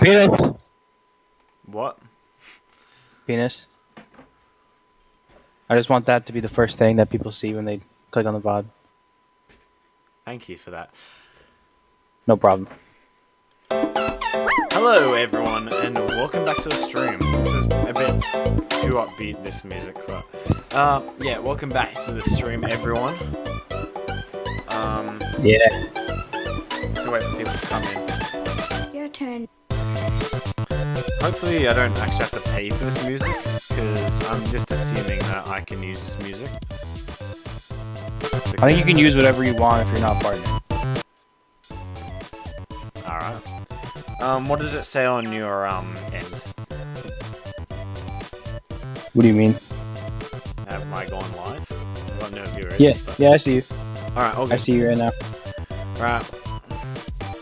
Penis. What? Penis. I just want that to be the first thing that people see when they click on the VOD. Thank you for that. No problem. Hello, everyone, and welcome back to the stream. This is a bit too upbeat, this music, but uh, yeah, welcome back to the stream, everyone. Um, Yeah. to wait for people to come in. Your turn. Hopefully, I don't actually have to pay for this music because I'm just assuming that I can use this music. I think you can use whatever you want if you're not partnered. Alright. Um, what does it say on your um end? What do you mean? Have I gone live? I've got no viewers. Yeah, but- yeah, I see you. Alright, all I see you right now. Right.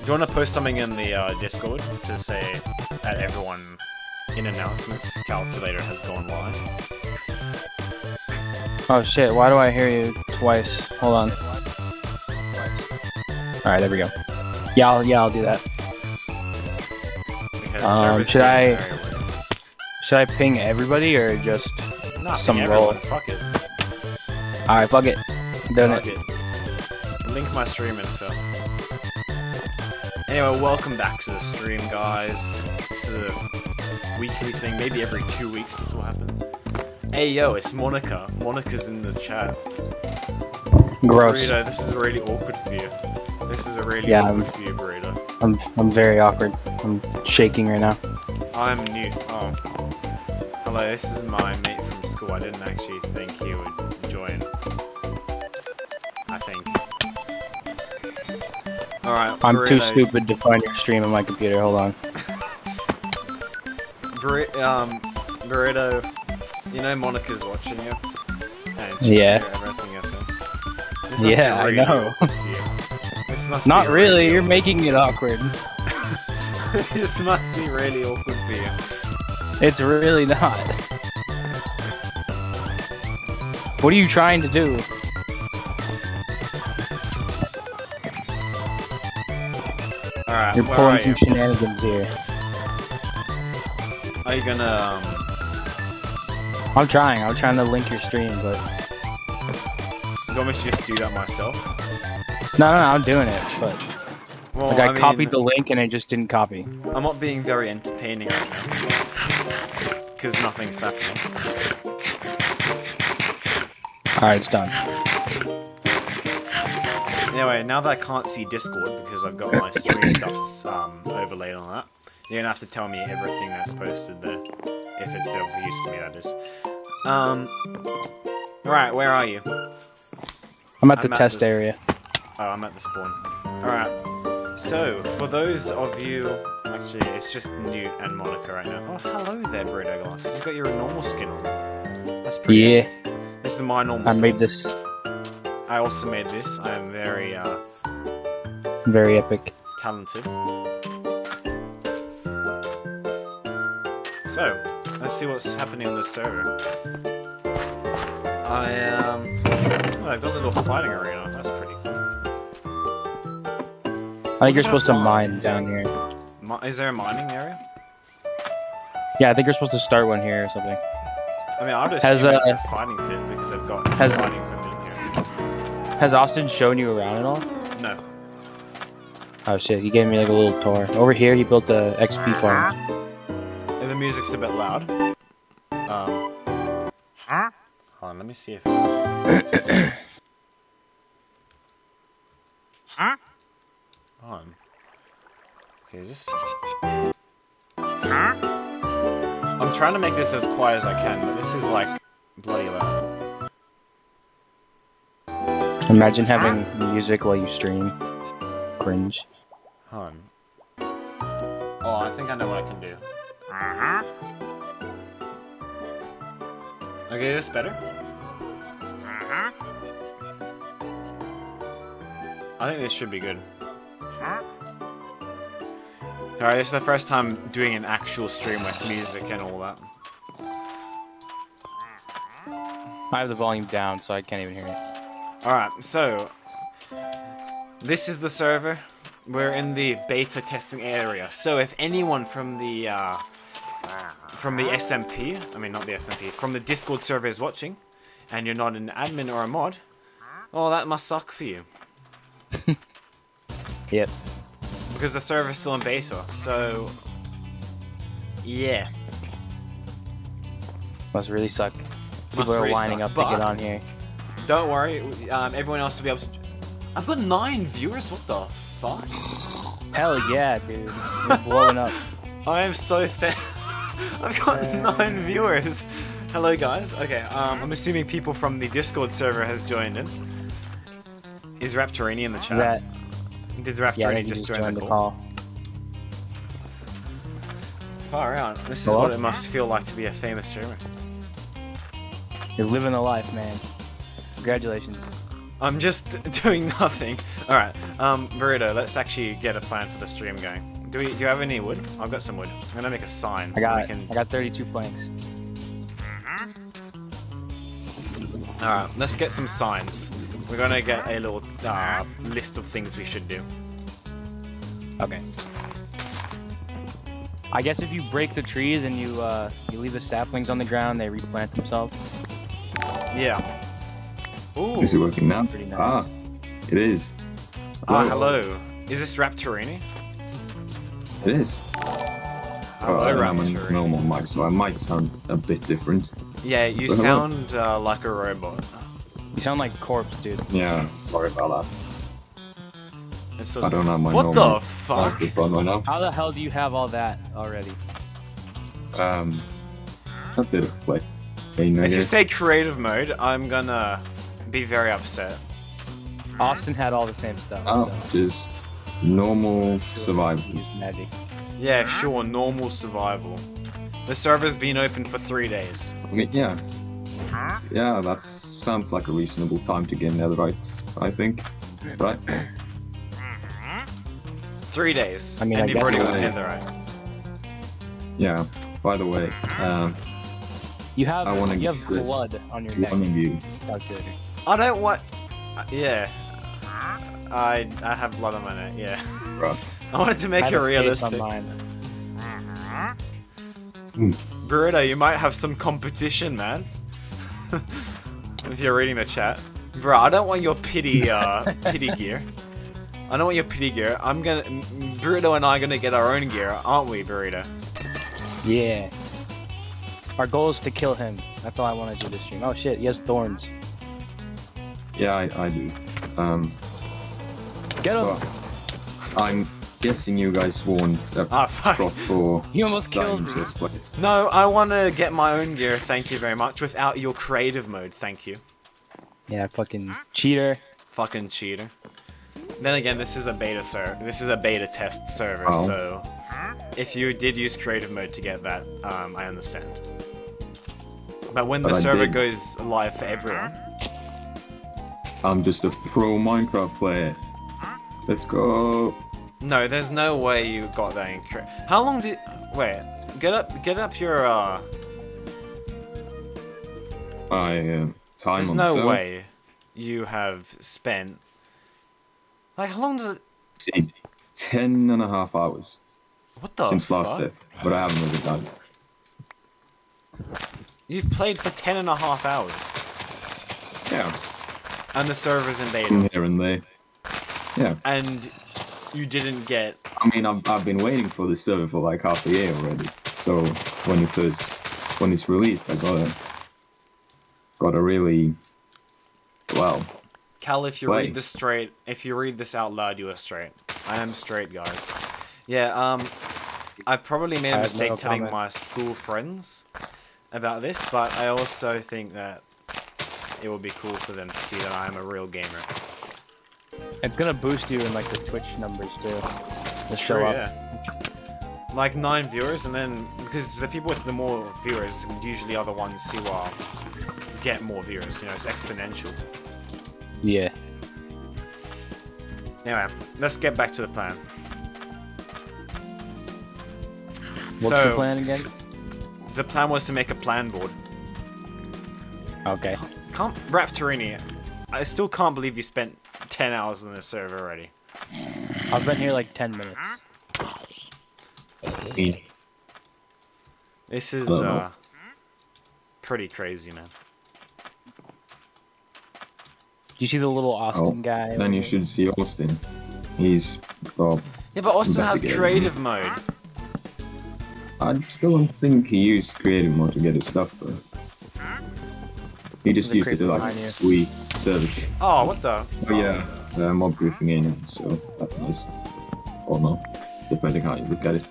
Do you want to post something in the uh, Discord to say that everyone in announcements calculator has gone live? Oh shit, why do I hear you twice? Hold on. Alright, there we go. Yeah, I'll, yeah, I'll do that. Um, should I- Should I ping everybody or just... Nah, some role? Fuck it. Alright, fuck it. I'm doing Fuck it. it. Link my stream and stuff. Anyway, welcome back to the stream, guys. This is a weekly thing. Maybe every two weeks this will happen. Hey, yo, it's Monica. Monica's in the chat. Gross. Burrito, this is really awkward for you. This is a really Yeah, awkward I'm- for you, Burrito. I'm, I'm very awkward. I'm shaking right now. I'm new. Oh. Hello, this is my mate from school. I didn't actually think he would Alright, I'm too stupid to find your stream on my computer. Hold on. Burri- um, you know Monica's watching you? Yeah. can hear everything you're saying. This must be Yeah, I know. awkward for you. This must Not be really. You're making it awkward. this must be really awkward for you. It's really not. What are you trying to do? Alright, You're pulling some you? shenanigans here. Are you gonna, um, I'm trying. I'm trying to link your stream, but you want me to just do that myself? no, no, no I'm doing it. But Well, like, I, mean, copied the link and it just didn't copy. I'm not being very entertaining right now. Because nothing's happening. All right, it's done. Anyway, now that I can't see Discord because I've got my stream stuff um, overlaid on that, you're gonna have to tell me everything that's posted there. If it's of use to me, that is. Um. Alright, where are you? I'm at the I'm at test area. Oh, I'm at the spawn. Alright. So, for those of you. Actually, it's just Newt and Monica right now. Oh, hello there, Burrito Glasses. You've got your normal skin on. That's pretty Yeah. This is my normal I skin. made this I also made this. I am very uh, very epic. talented. So, let's see what's happening on this server. I um, oh, I've got a little fighting arena. That's pretty cool. I think you're supposed to mine down here. Is there a mining area? Yeah, I think you're supposed to start one here or something. I mean, I'd Has, assume it's uh, a fighting pit because they've got has- here. Has Austin shown you around at all? No. Oh shit, he gave me like a little tour. Over here, he built the XP farm. And the music's a bit loud. Um. Hold on, let me see if. Hold on. Okay, is this. I'm trying to make this as quiet as I can, but this is like bloody loud. Imagine having music while you stream. Cringe. Hold on. Oh, I think I know what I can do. Uh huh. Okay, this better? Uh huh. I think this should be good. Alright, this is the first time doing an actual stream with music and all that. I have the volume down, so I can't even hear you. Alright, so this is the server. we're in the beta testing area. So if anyone from the uh, from the SMP, I mean not the SMP, from the Discord server is watching, and you're not an admin or a mod, oh that must suck for you Yep. because the server's still in beta. So yeah, Must really suck. People Must are really lining suck, up to get on here. Don't worry. Um, everyone else will be able to. I've got nine viewers. What the fuck? Hell yeah, dude. We're blowing up. I am so fat. I've got nine viewers. Hello, guys. Okay, um, I'm assuming people from the Discord server has joined in. Is Raptorini in the chat? That Did Raptorini you just just join the the call? call. Far out. This is Hello? what it must feel like to be a famous streamer. You're living the life, man. Congratulations. I'm just doing nothing. All right, um, Burrito. Let's actually get a plan for the stream going. Do we? Do you have any wood? I've got some wood. I'm gonna make a sign. I got can- I got 32 planks. All right, let's get some signs. We're gonna get a little uh, list of things we should do. Okay. I guess if you break the trees and you uh, you leave the saplings on the ground, they replant themselves. Yeah. Ooh. Is it working now? Pretty nice. Ah, it is. Ah, hello. Is this Raptorini? It is. Hello, Oh, I am a normal mic, so I might sound a bit different. Yeah, you Hello. sound uh, like a robot. You sound like corpse, dude. Yeah, sorry about that. It's a- I don't have my What normal the fuck? microphone right now. How the hell do you have all that already? Um, a bit of play. If you say creative mode, I'm gonna be very upset. Austin had all the same stuff. Oh, so just normal survival. he magic. Yeah, sure, normal survival. The server's been open for three days. I mean, yeah. Yeah, that sounds like a reasonable time to get netherite, I think. Right? Three days. I mean, and I you've guess already got I- netherite. Yeah. By the way, um, You have I wanna you get have blood on your neck. one of you. calculator. I don't want. Yeah. I I have blood on my neck. Yeah. Right. I wanted to make have it realistic. on. Burrito, you might have some competition, man. if you're reading the chat. Bro, I don't want your pity, uh, pity gear. I don't want your pity gear. I'm gonna... Burrito and I are gonna get our own gear, aren't we, Burrito? Yeah. Our goal is to kill him. That's all I want to do this stream. Oh shit, he has thorns. Yeah, I, I do. Um, Get him! well, I'm guessing you guys want a Ah, fuck. proper He almost killed me. dangerous place. No, I want to get my own gear, thank you very much, without your creative mode, thank you. Yeah, fucking cheater. Fucking cheater. Then again, this is a beta server. This is a beta test server, Oh. so if you did use creative mode to get that, um, I understand. But when the But I server did. goes live for everyone, I'm just a pro Minecraft player. Let's go. no, there's no way you got that incorrect. How long did? Wait, get up, get up your. uh... I uh, time There's on no way you have spent. Like, how long does it? Ten and a half hours What the? since last fuck? death, but I haven't really done. You've played for ten and a half hours, Yeah, and the server's in beta. here and there. Yeah, and you didn't get I mean, I've, I've been waiting for this server for like half a year already. So when it first, when it's released, I got a, got a really, well, Cal. If you Play. read this straight, if you read this out loud, you are straight. I am straight, guys. Yeah. Um, I probably made a I have mistake no telling comment. my school friends about this, but I also think that it will be cool for them to see that I am a real gamer. It's gonna boost you in like the Twitch numbers too. To show up. yeah. Like nine viewers, and then because the people with the more viewers usually are the ones who uh, get more viewers. You know, it's exponential. Yeah. Anyway, let's get back to the plan. What's so, the plan again? The plan was to make a plan board. Okay. Can't Raptorini, I still can't believe you spent 10 hours on this server already. I've been here like 10 minutes. This is Uh-oh. uh, pretty crazy, man. Do you see the little Austin guy? then you should see Austin. He's got. Yeah, but Austin has creative mode. I still don't think he used creative mode to get his stuff though. He just The used it to creeper like behind you. sweet services. Oh, what the? Oh yeah, uh, mob griefing in, so that's nice. Or no, depending how you look at it.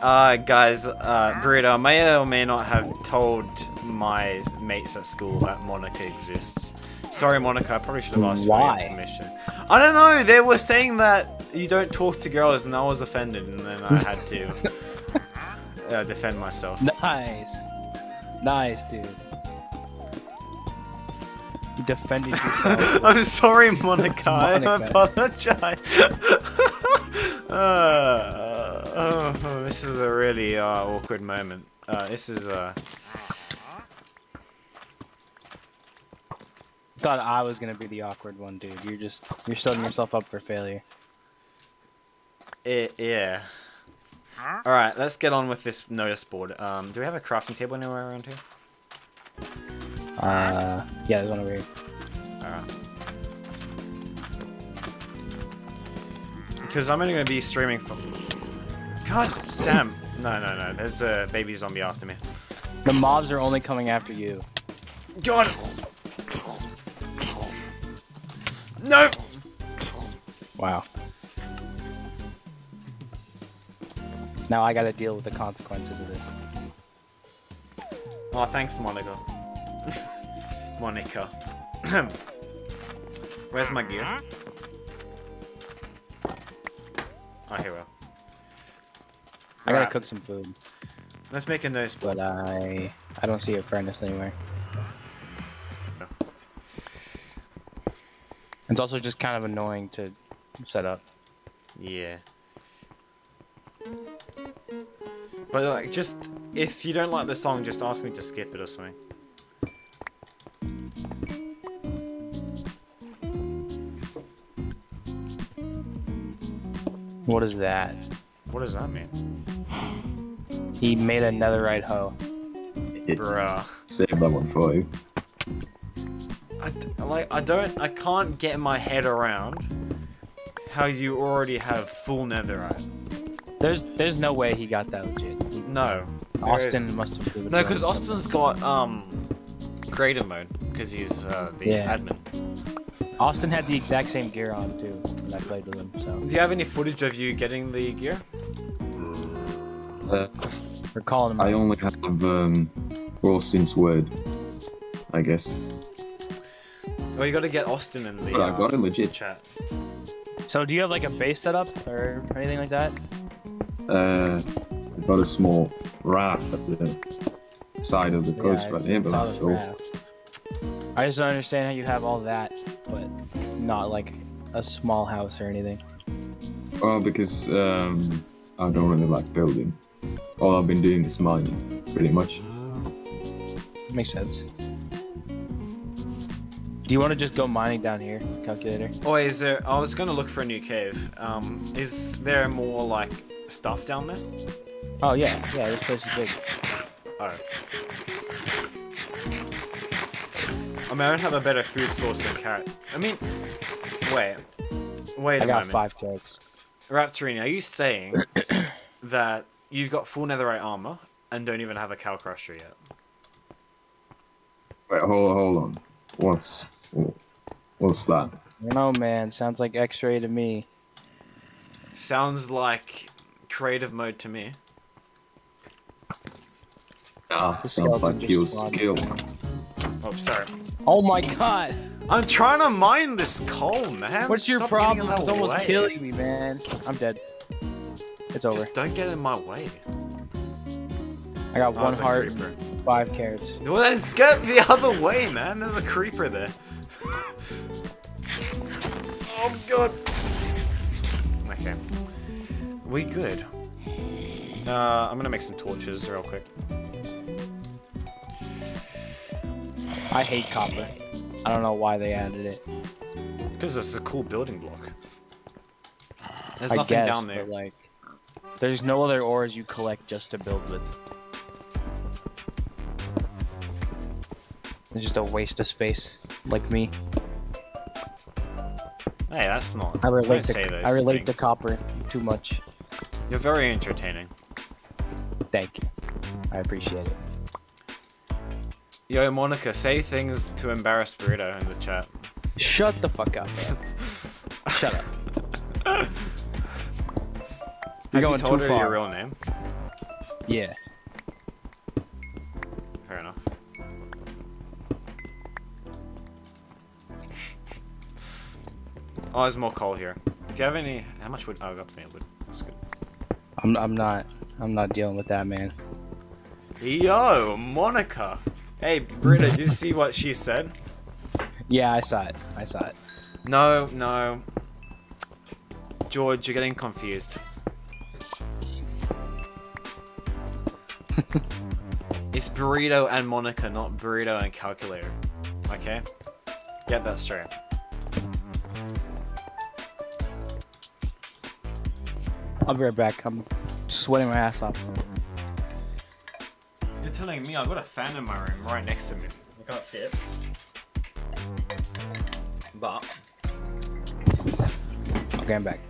Uh, guys, uh, Burrito, may or may not have told my mates at school that Monica exists. Sorry, Monica, I probably should have asked for Why? your permission. I don't know, they were saying that you don't talk to girls, and I was offended, and then I had to uh, defend myself. Nice. Nice, dude. You defended yourself. I'm sorry, Monica. I apologize. uh, oh, this is a really uh, awkward moment. Uh, this is uh, Thought I was gonna be the awkward one, dude. You're just you're setting yourself up for failure. It, yeah. All right, let's get on with this notice board. Um, do we have a crafting table anywhere around here? Uh, yeah, there's one over here. All right. Because I'm only going to be streaming for. God damn! No, no, no. There's a baby zombie after me. The mobs are only coming after you. God. No. Wow. Now I gotta deal with the consequences of this. Oh, thanks, Monica. Monica. Where's my gear? Oh, here we are. I gotta Right, cook some food, Let's make a nice. but I I don't see a furnace anywhere. It's also just kind of annoying to set up. Yeah. But like, just if you don't like the song, just ask me to skip it or something. What is that? What does that mean, He made another netherite hoe. Bruh? save that one for you. I d- like I don't I can't get my head around how you already have full netherite. There's there's no way he got that legit. He- No. Austin must have. isn't. No, because Austin's got um creative mode because he's uh, the Yeah. admin. Austin had the exact same gear on too when I played with him. So Do you have any footage of you getting the gear? Uh, we're calling him. I out. only have um, Austin's word, I guess. Well, you got to get Austin in the But I got uh, it legit. chat. So do you have like a base setup or anything like that? Uh, I got a small raft at the side of the coast Yeah, right here, but I that's the all. raft. I just don't understand how you have all that, but not like a small house or anything. Well, because um, I don't really like building. All I've been doing is mining, pretty much. Makes sense. Do you want to just go mining down here, calculator? Oh, is there? I was gonna look for a new cave. Um, is there more like stuff down there? Oh yeah, yeah. This place is big. Oh. I mean, I don't have a better food source than carrot. I mean, wait, wait I a moment. I got five carrots. Raptorini, are you saying that you've got full netherite armor and don't even have a cow crusher yet? Wait, hold, hold on. What's what's that? No man. Sounds like X-ray to me. Sounds like creative mode to me. Ah, The sounds like pure just spawned. skill. Oh, sorry. Oh my god! I'm trying to mine this coal, man. What's your Stop getting problem? It's almost way. killing me, man. I'm dead. It's over. Just don't get in my way. I got Oh, one heart, creeper. five carrots. Well, let's get the other way, man. There's a creeper there. oh god. Okay. We good. Uh, I'm gonna make some torches real quick. I hate copper. I don't know why they added it. Because it's a cool building block. There's I nothing guess, down there. like, there's no other ores you collect just to build with. It's just a waste of space, like me. Hey, that's not. I relate don't to say those I relate to copper too much. You're very entertaining. Thank you. I appreciate it. Yo, Monica, say things to embarrass Burrito in the chat. Shut the fuck up, man. Shut up. Have You're going you told too her your real name? Yeah. Fair enough. Oh, there's more coal here. Do you have any? How much wood? Oh, I got plenty of wood. That's good. I'm I'm not I'm not dealing with that, man. Yo, Monica. Hey, Burrito, did you see what she said? Yeah, I saw it. I saw it. No, no. George, you're getting confused. it's burrito and Monica, not burrito and calculator. Okay? Get that straight. I'll be right back. I'm sweating my ass off. You're telling me I've got a fan in my room right next to me. You can't see it. But Okay, I'm back.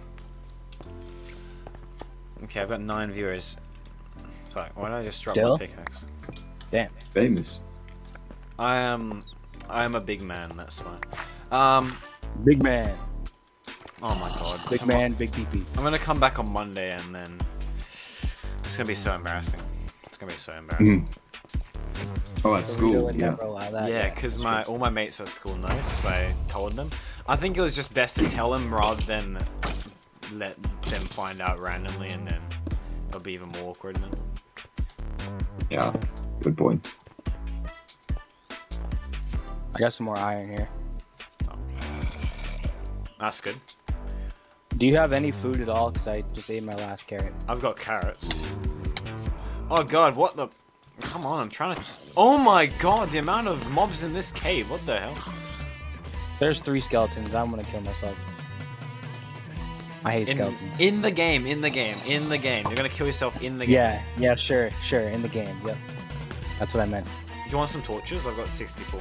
okay, I've got nine viewers. Fuck, why don't I just drop Still? my pickaxe? Damn. Famous. I am I am a big man, that's why. Um Big man. oh my god. Big Tomorrow- man, big PP. I'm gonna come back on Monday and then it's gonna be so embarrassing. It's gonna be so embarrassing. Mhm. Oh, at school, yeah. that. Yeah, because my all my mates at school know, because I told them. I think it was just best to tell them rather than let them find out randomly, and then it'll be even more awkward. Then. Yeah, good point. I got some more iron here. That's good. Do you have any food at all? Because I just ate my last carrot. I've got carrots. Oh god, what the? Come on, I'm trying to. Oh my god, the amount of mobs in this cave. What the hell? There's three skeletons. I'm gonna kill myself. I hate In, skeletons. in the game, in the game, in the game. You're gonna kill yourself in the game. yeah, yeah, sure, sure. In the game. Yep. That's what I meant. Do you want some torches? I've got 64.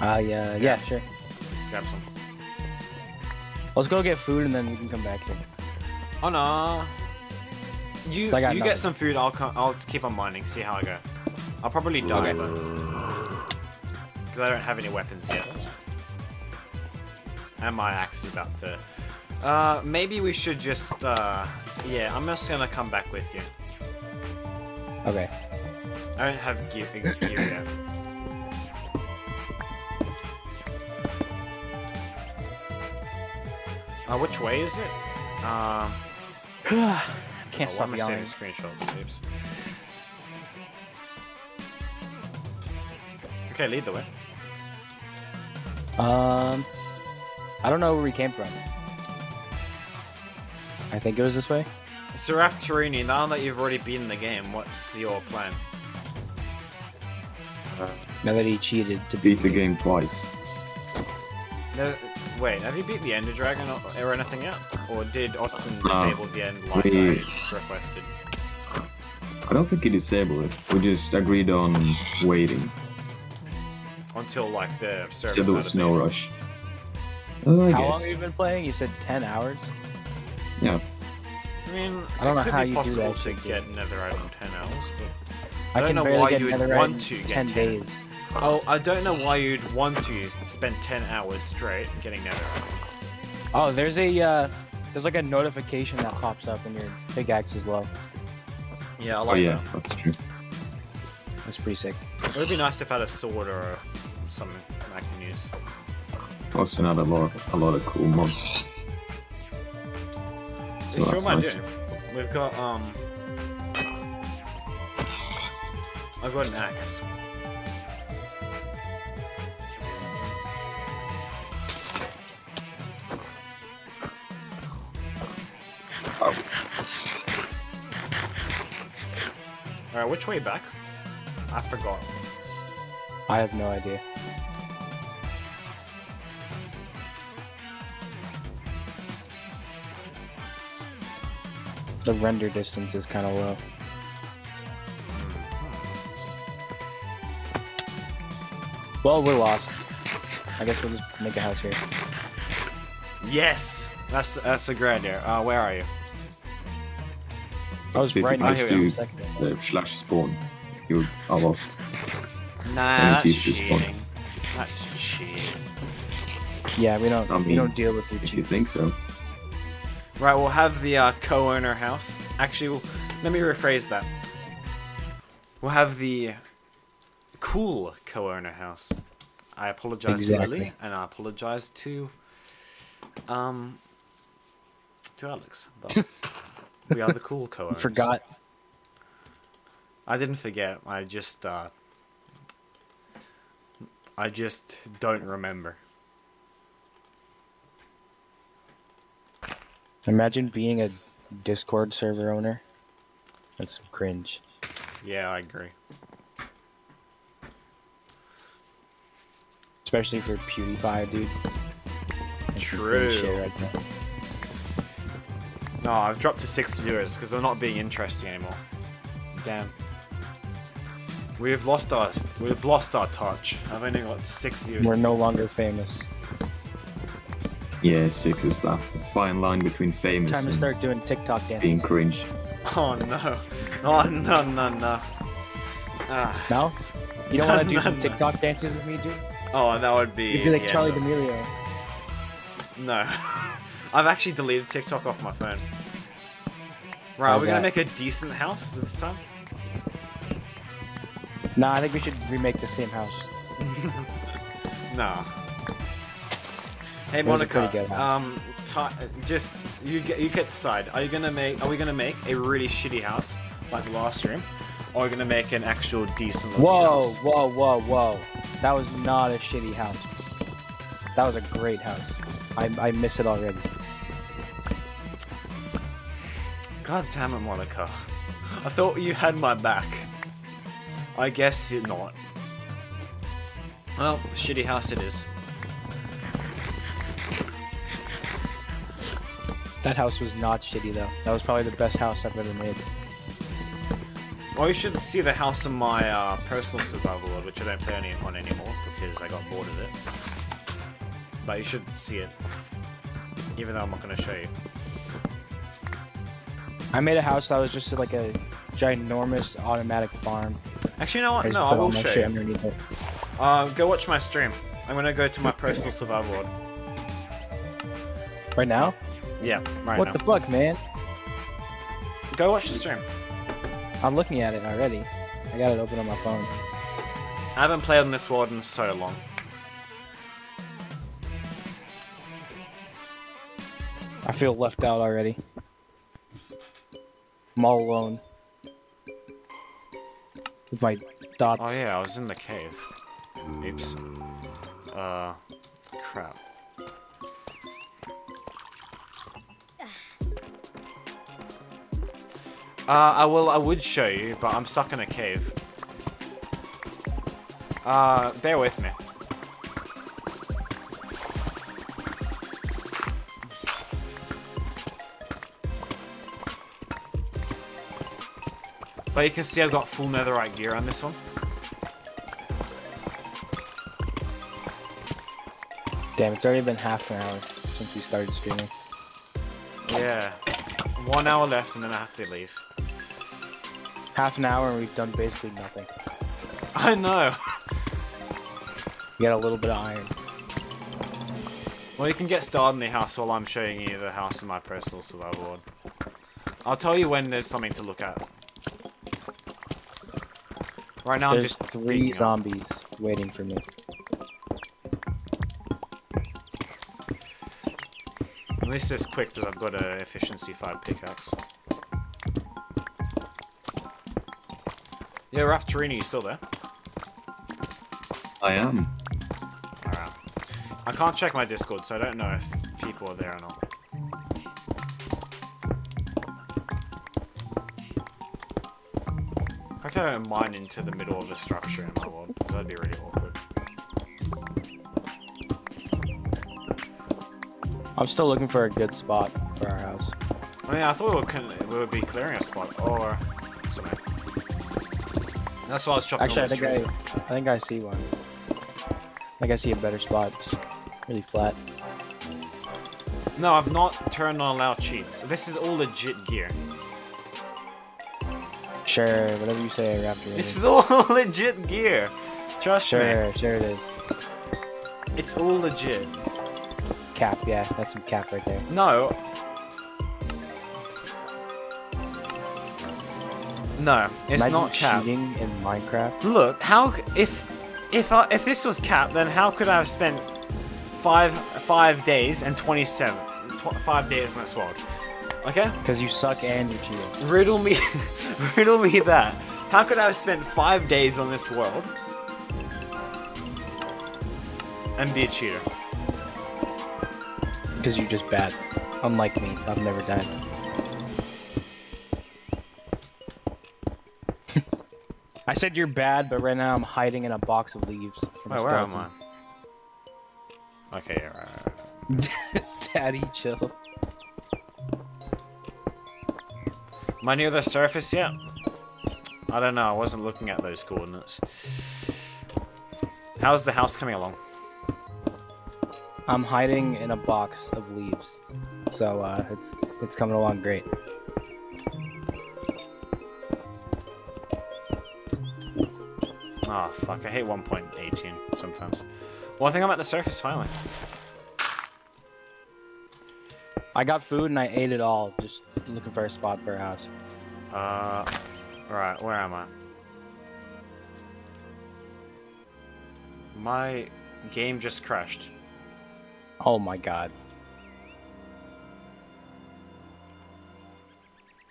Uh, yeah, yeah, sure. Grab some. Let's go get food and then we can come back here. Oh no. You So you nothing. get some food. I'll come, I'll keep on mining. See how I go. I'll probably die Okay. because I don't have any weapons yet, and my axe is about to. Uh, maybe we should just. Uh, yeah, I'm just gonna come back with you. Okay. I don't have gear, gear yet. Uh, which way is it? Um. Can't Oh, stop why am I yawning. saving screenshots? Oops. Okay, lead the way. Um, I don't know where we came from. I think it was this way. Seraph Tarini, now that you've already been in the game, what's your plan? Now that he cheated to Beat the game twice. No, wait, have you beat the Ender Dragon or, or anything yet? Or did Austin No. disable the end like We- I requested? I don't think he disabled it. We just agreed on waiting Until like the server till there was no rush. Oh, I How long have you been playing? You said 10 hours? Yeah. I mean, I don't it know could how be you do possible that to get Netherite in 10 hours, but I, don't can know barely why get you would want in to get 10 10. days. Oh, I don't know why you'd want to spend 10 hours straight getting Netherite. Oh, there's a, uh, there's like a notification that pops up when your pickaxe is low. Yeah, I like Oh yeah, that. that's true. That's pretty sick. It would be nice if I had a sword or a, something I can use. Also not a lot of, a lot of cool mods. So So what that's am nice. doing? We've got um. I've got an axe. Alright, which way back? I forgot. I have no idea. The render distance is kind of low. Well, we're lost. I guess we'll just make a house here. Yes! That's that's a great idea. Uh, where are you? I was right next to you second ago. The slash spawn? You are lost. Nah, that's teach this cheating. That's cheating. Yeah, we don't I we don't deal with your If you think so. Right, we'll have the uh, co-owner house. Actually, we'll, let me rephrase that. We'll have the cool co-owner house. I apologize Exactly. to Lily, and I apologize to um to Alex. But we are the cool co-owners. Forgot. I didn't forget. I just uh I just don't remember. Imagine being a Discord server owner. That's some cringe. Yeah, I agree. Especially for PewDiePie, dude. That's True. right there. No, I've dropped to six viewers because they're not being interesting anymore. Damn. We've lost our we've lost our touch. I've only got six years. We're no longer famous. Yeah, six is that fine line between famous Time to start doing TikTok being cringe. Oh no! Oh no no no! Ah. No? You don't want to do No, some no. TikTok dances with me, dude? Oh, that would be. You'd be like the Charli end D'Amelio. No, I've actually deleted TikTok off my phone. Right, are How's we gonna make a decent house this time? Nah, I think we should remake the same house. No. Hey It was a pretty Monica, um, just you get you get to decide. Are you gonna make? Are we gonna make a really shitty house like last room, or are we gonna make an actual decent Whoa, house? whoa, whoa, whoa. That was not a shitty house. That was a great house. I, I miss it already. God damn it, Monica! I thought you had my back. I guess you're not. Well, shitty house it is. That house was not shitty though. That was probably the best house I've ever made. Well, you should see the house in my uh, personal survival world, which I don't play any on anymore because I got bored of it. But you should see it, even though I'm not going to show you. I made a house that was just like a ginormous automatic farm. Actually, you know what? No, I will show you. Uh, go watch my stream. I'm going to go to my personal survival world. Right now? Yeah, right what now. the fuck, man? Go watch the stream. I'm looking at it already. I got it open on my phone. I haven't played on this world in so long. I feel left out already. I'm all alone. With my thoughts. Oh yeah, I was in the cave. Oops. Uh, crap. Uh, I will. I would show you, but I'm stuck in a cave. Uh, bear with me. But you can see I've got full netherite gear on this one. Damn, it's already been half an hour since we started streaming. Yeah. One hour left and then I have to leave. Half an hour and we've done basically nothing. I know. We got a little bit of iron. Well, you can get started in the house while I'm showing you the house in my personal survival world. I'll tell you when there's something to look at. Right now, There's I'm just three peeking up. zombies waiting for me. At least it's quick because I've got a efficiency 5 pickaxe. Yeah, Raptorini, you still there? I am. Alright. I can't check my Discord, so I don't know if people are there or not. if I mine into the middle of a structure in my world. That'd be really awkward. I'm still looking for a good spot for our house. I mean, I thought we would, we would be clearing a spot, or. That's why I was chopping Actually, I think I, I, think I see one. I think I see a better spot. It's really flat. No, I've not turned on allow cheats. This is all legit gear. Sure, whatever you say, Raptor. This is all legit gear. Trust me. sure, sure it is. It's all legit. Cap, yeah, that's some cap right there. No. No, it's Imagine not cap. cheating in Minecraft. Look, how if if I, if this was cap, then how could I have spent five five days and twenty seven tw- five days in this world? Okay, Because you suck and you're cheating. riddle me, riddle me that. How could I have spent five days on this world and be a cheater? Because you're just bad. Unlike me, I've never died. I said you're bad, but right now I'm hiding in a box of leaves. From Wait, where am. I? Okay, yeah, right, right. Daddy, chill. Am I near the surface yet? I don't know. I wasn't looking at those coordinates. How's the house coming along? I'm hiding in a box of leaves, so uh, it's it's coming along great. Oh, fuck. I hate 1.18 sometimes. Well, I think I'm at the surface finally. I got food and I ate it all, just looking for a spot for a house. Uh, right. Where am I? My game just crashed. Oh my god.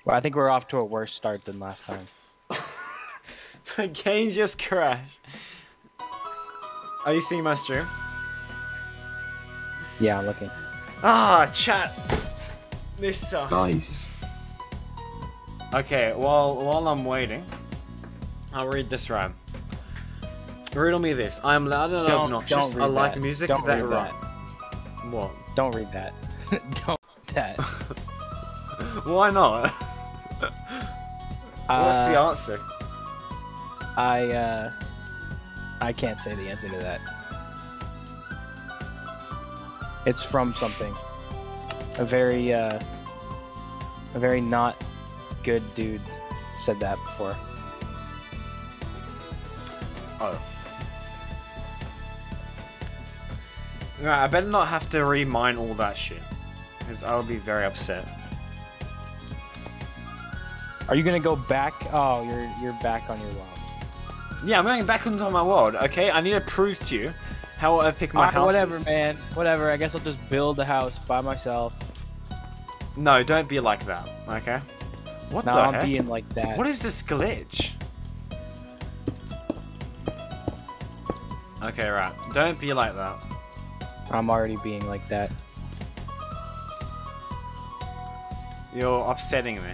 Well, I think we're off to a worse start than last time. The game just crashed. Are you seeing my stream? Yeah, I'm looking. Ah, chat. This sucks. Nice. Okay, well, while I'm waiting, I'll read this rhyme. Riddle me this. I am loud and Don't- obnoxious. don't I like that. music Don't that read rhyme. What? Don't read that. Don't that. Why not? What's the Uh, answer? I uh, I can't say the answer to that. It's from something. A very uh, a very not good dude said that before. Oh. Right, I better not have to remine all that shit. Because I'll be very upset. Are you gonna go back? Oh, you're you're back on your wall. Yeah, I'm going back into my world, okay? I need to prove to you how I pick my Alright, house whatever, man. Whatever. I guess I'll just build a house by myself. No, don't be like that, okay? What Now the I'm heck? being like that. What is this glitch? Okay, right. Don't be like that. I'm already being like that. You're upsetting me.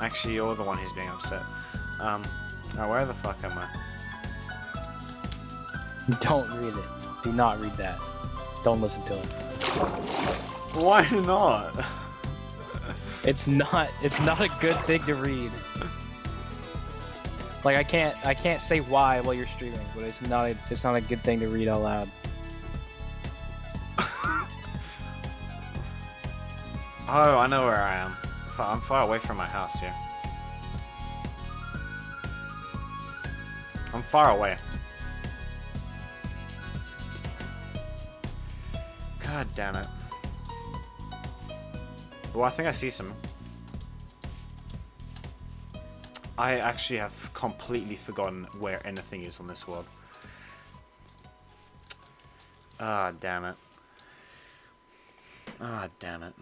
Actually, you're the one who's being upset. Um, now where the fuck am I? Don't read it. Do not read that. Don't listen to it. Why not? It's not. It's not a good thing to read. Like I can't. I can't say why while you're streaming, but it's not. A, it's not a good thing to read out loud. Oh, I know where I am. I'm far away from my house here. I'm far away. God damn it. Well, I think I see some. I actually have completely forgotten where anything is on this world. Ah, damn it. Ah, damn it.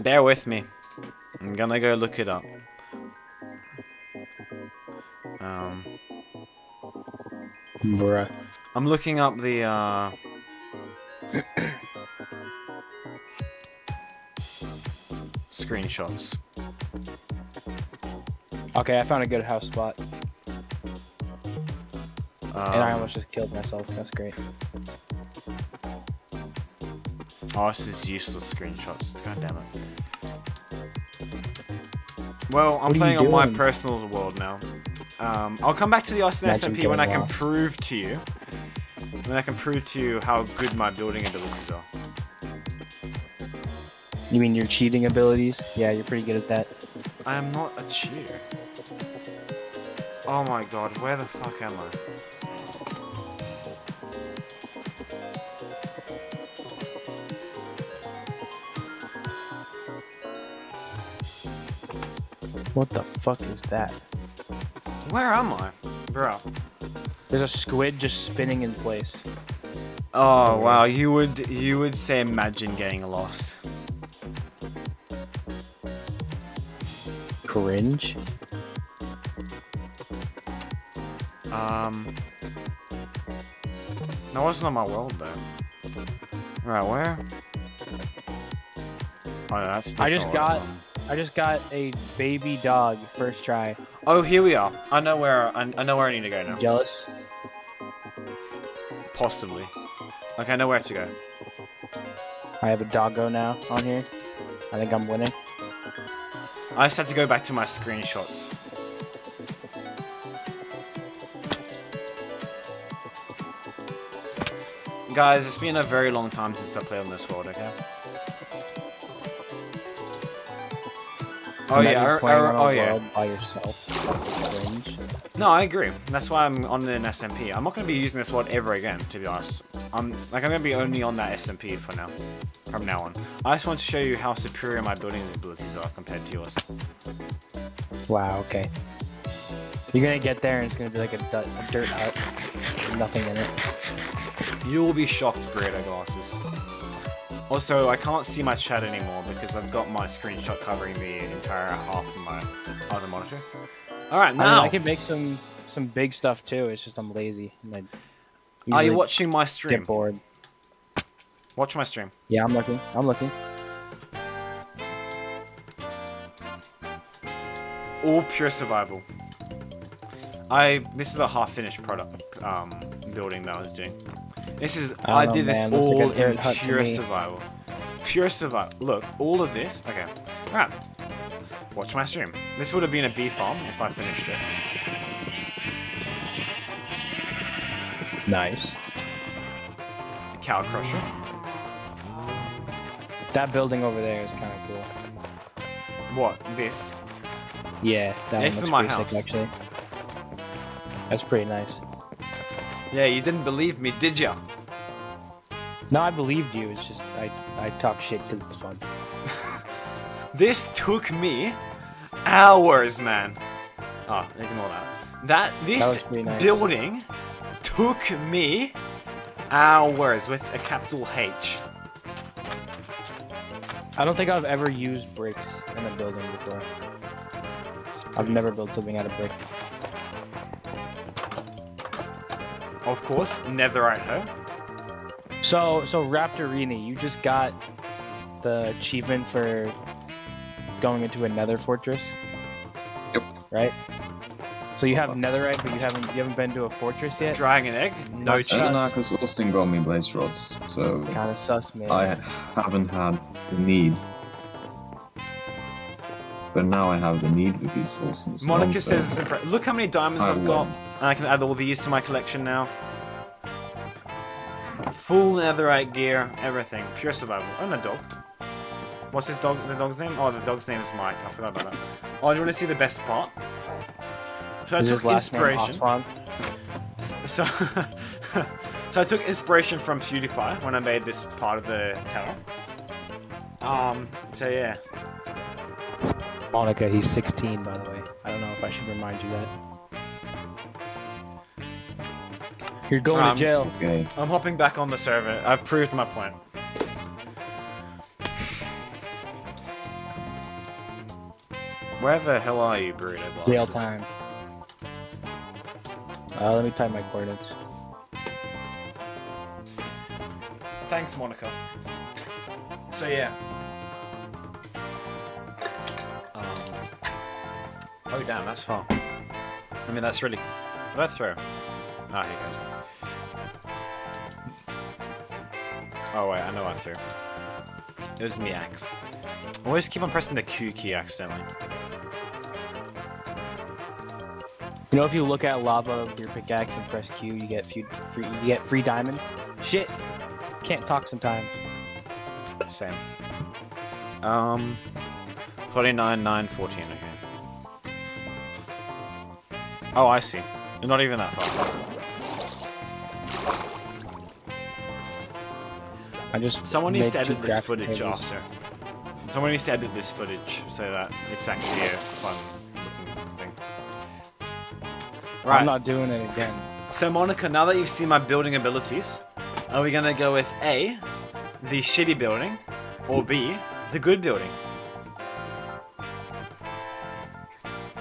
Bear with me. I'm gonna go look it up. Um, Bruh. I'm looking up the, uh... screenshots. Okay, I found a good house spot, and I Um, almost just killed myself. That's great. Oh, this is useless screenshots. God damn it. Well, I'm What are you playing on my personal world now. Um, I'll come back to the Austin SMP when I can prove to you. When I can prove to you how good my building abilities are. You mean your cheating abilities? Yeah, you're pretty good at that. I am not a cheater. Oh my god, where the fuck am I? What the fuck is that? Where am I? Bro. There's a squid just spinning in place. Oh wow, you would you would say imagine getting lost. Cringe. Um That wasn't on my world though. Right, where? Oh yeah, that's I just got-. I just got a baby dog first try. Oh here we are. I know where I, I know where I need to go now. Jealous? Possibly. Okay, I know where to go. I have a doggo now on here. I think I'm winning. I just had to go back to my screenshots. Guys, it's been a very long time since I played on this world, okay? Oh yeah, I- playing I- on a oh yeah. by yourself. No, I agree. That's why I'm on an SMP. I'm not going to be using this world ever again, to be honest. I'm like I'm going to be only on that SMP for now, from now on. I just want to show you how superior my building abilities are compared to yours. Wow. Okay. You're gonna get there and it's gonna be like a, a dirt hut, nothing in it. You will be shocked, burrito glasses. Also, I can't see my chat anymore because I've got my screenshot covering the entire half of my other monitor. All right, I, mean, now I can make some some big stuff too. It's just I'm lazy. Are you watching my stream? Get bored. Watch my stream. Yeah, I'm looking. I'm looking. All pure survival. I this is a half finished product um, building that I was doing. This is I I, don't did know, this man. Looks like all in pure survival. Pure survival. Look, all of this. Okay, right. Watch my stream. This would have been a bee farm if I finished it. Nice. Cow crusher. That building over there is kind of cool. What? This? Yeah, that to looks my house. sick actually. That's pretty nice. Yeah, you didn't believe me, did ya? No, I believed you. It's just I I talk shit because it's fun. This took me hours, man. Oh, ignore that. That this was nice. building took me hours with a capital H. I don't think I've ever used bricks in a building before. I've never built something out of brick. Of course, netherite hoe. So so Raptorini, you just got the achievement for going into a Nether fortress. Yep. Right. So you have That's- netherite, but you haven't you haven't been to a fortress yet. Dragon egg, no That's cheese. Uh, because Austin got me blaze rods, so Kind of sus, man. I haven't had the need. But now I have the need because Austin's Monica gone, so says it's impre- Look how many diamonds I I've got, and I can add all these to my collection now. Full netherite gear, everything, pure survival. Oh, no dog. What's his dog? The dog's name? Oh, the dog's name is Mike. I forgot about that. Oh, do you want to see the best part? So I Is took his last name inspiration. Oxlong? So, so I took inspiration from PewDiePie when I made this part of the tower. Um. So yeah. Monica, he's 16, by the way. I don't know if I should remind you that. You're going Um, to jail. okay. I'm hopping back on the server. I've proved my point. Where the hell are you, burrito glasses? Real time. Uh, let me type my coordinates. Thanks, Monica. So yeah. Oh damn, that's far. I mean, that's really. I throw? Ah, here goes. Oh wait, I know I threw. It was me axe. Always keep on pressing the Q key accidentally. You know, if you look at lava with your pickaxe and press Q, you get few, free. You get free diamonds. Shit, can't talk sometimes. Same. Um, 49, 9, 14, okay. Oh, I see. You're not even that far. I just Someone needs to edit this footage tables. after. Someone needs to edit this footage so that it's actually a fun looking thing. Right. I'm not doing it again. So Monica, now that you've seen my building abilities, are we gonna go with A, the shitty building, or B, the good building?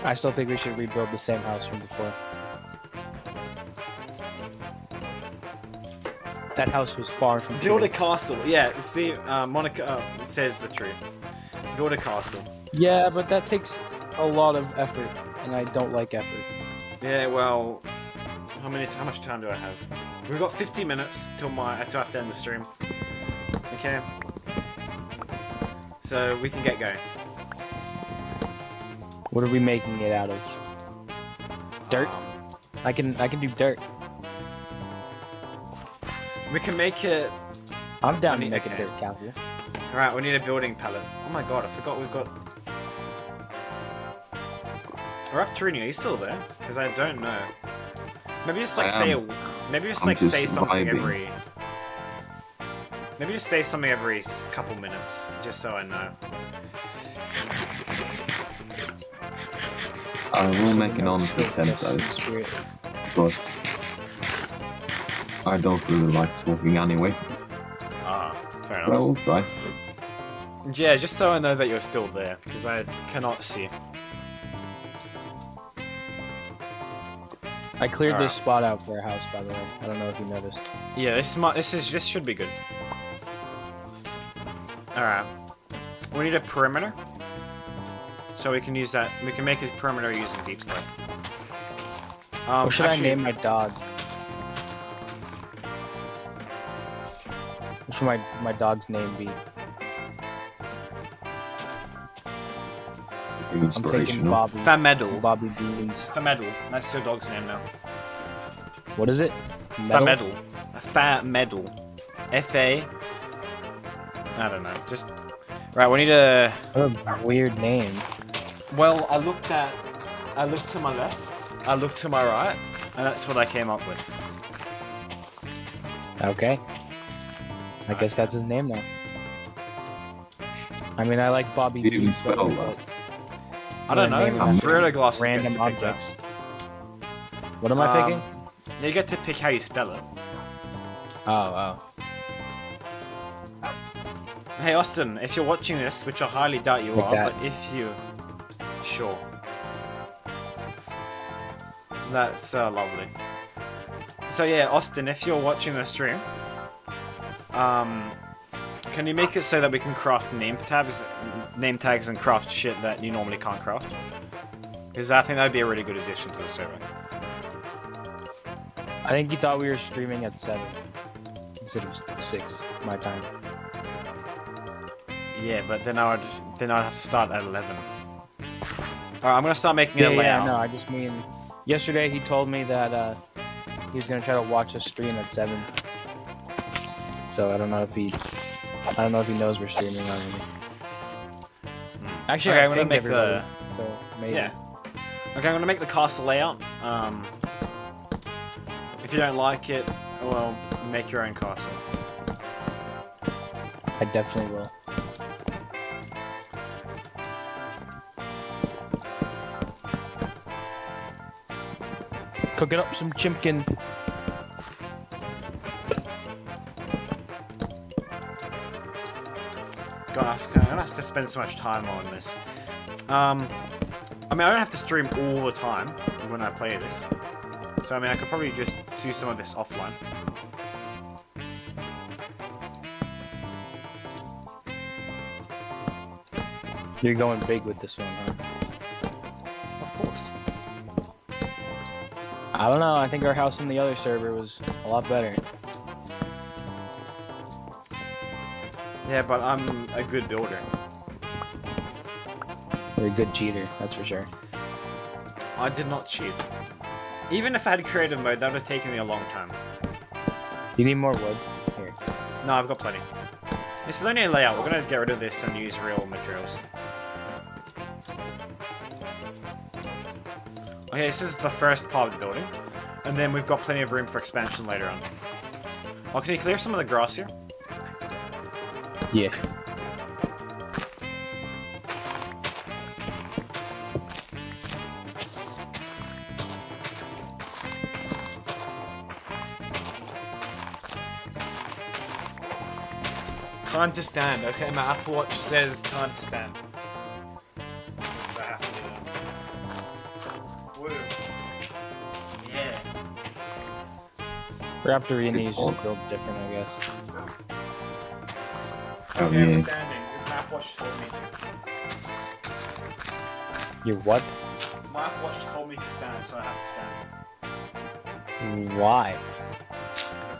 I still think we should rebuild the same house from before. That house was far from Build a castle. Yeah, see, uh, Monica uh, says the truth. Build a castle. Yeah, but that takes a lot of effort, and I don't like effort. Yeah, well, how many? How much time do I have? We've got 50 minutes till my till I have to end the stream. Okay. So we can get going. What are we making it out of? Dirt? Um, I can I can do dirt. we can make it. I'm down I to mean, make a okay. dirt castle. All right, we need a building palette. Oh my god, I forgot we've got. Raptorini, are you still there? Because I don't know. Maybe just like I say, am. a, maybe just I'm like just say something vibing. every. Maybe just say something every couple minutes, just so I know. I will make an honest attempt though, but I don't really like talking anyway. Ah, fair enough. Well, we'll. Yeah, just so I know that you're still there, because I cannot see. I cleared Alright. this spot out for a house, by the way. I don't know if you noticed. Yeah, this might, this is this should be good. All right, we need a perimeter, so we can use that. We can make a perimeter using deepslate. Um, what should actually- I name my dog? What should my, my dog's name be? I'm thinking Inspirational. Bobby. Famedal. Bobby Beans. Famedal. That's your dog's name now. What is it? Metal? Famedal. A fat medal. F A. I don't know. Just right. We need a. What a weird name. Well, I looked at. I looked to my left. I looked to my right, and that's what I came up with. Okay. I guess that's his name now. I mean, I like Bobby You didn't spell I that. I don't Yeah, name know. him. Brillo Glass Random gets to pick objects. What am I Um, picking? You get to pick how you spell it. Oh, oh. Hey Austin, if you're watching this, which I highly doubt you Like are, that. but if you, sure, that's uh, lovely. So yeah, Austin, if you're watching the stream, um, can you make it so that we can craft name tags, name tags, and craft shit that you normally can't craft? Because I think that'd be a really good addition to the server. I think you thought we were streaming at 7 instead of 6, my time. Yeah, but then I would then I'd have to start at eleven. Alright, I'm gonna start making Yeah, a yeah, layout. no, I just mean, yesterday he told me that uh, he was going to try to watch the stream at 7. So I don't know if he, I don't know if he knows we're streaming already. Actually, Okay, I I'm gonna make the- so maybe. Yeah. Okay, I'm gonna make the castle layout. Um, if you don't like it, well, make your own castle. I definitely will. Cooking up some chimkin. God, I'm gonna have to spend so much time on this. Um, I mean, I don't have to stream all the time when I play this. So, I mean, I could probably just do some of this offline. You're going big with this one, huh? I don't know. I think our house in the other server was a lot better. Yeah, but I'm a good builder. You're a good cheater, that's for sure. I did not cheat. Even if I had creative mode, that would have taken me a long time. You need more wood? Here. No, I've got plenty. This is only a layout. We're gonna get rid of this and use real materials. Okay, this is the first part of the building. And then we've got plenty of room for expansion later on. Oh, can you clear some of the grass here? Yeah. Time to stand. Okay, my Apple Watch says time to stand. Raptorini's just built different, I guess. Okay, I'm standing. Because my Apple Watch told me to. You're what? My Apple Watch told me to stand, so I have to stand. Why?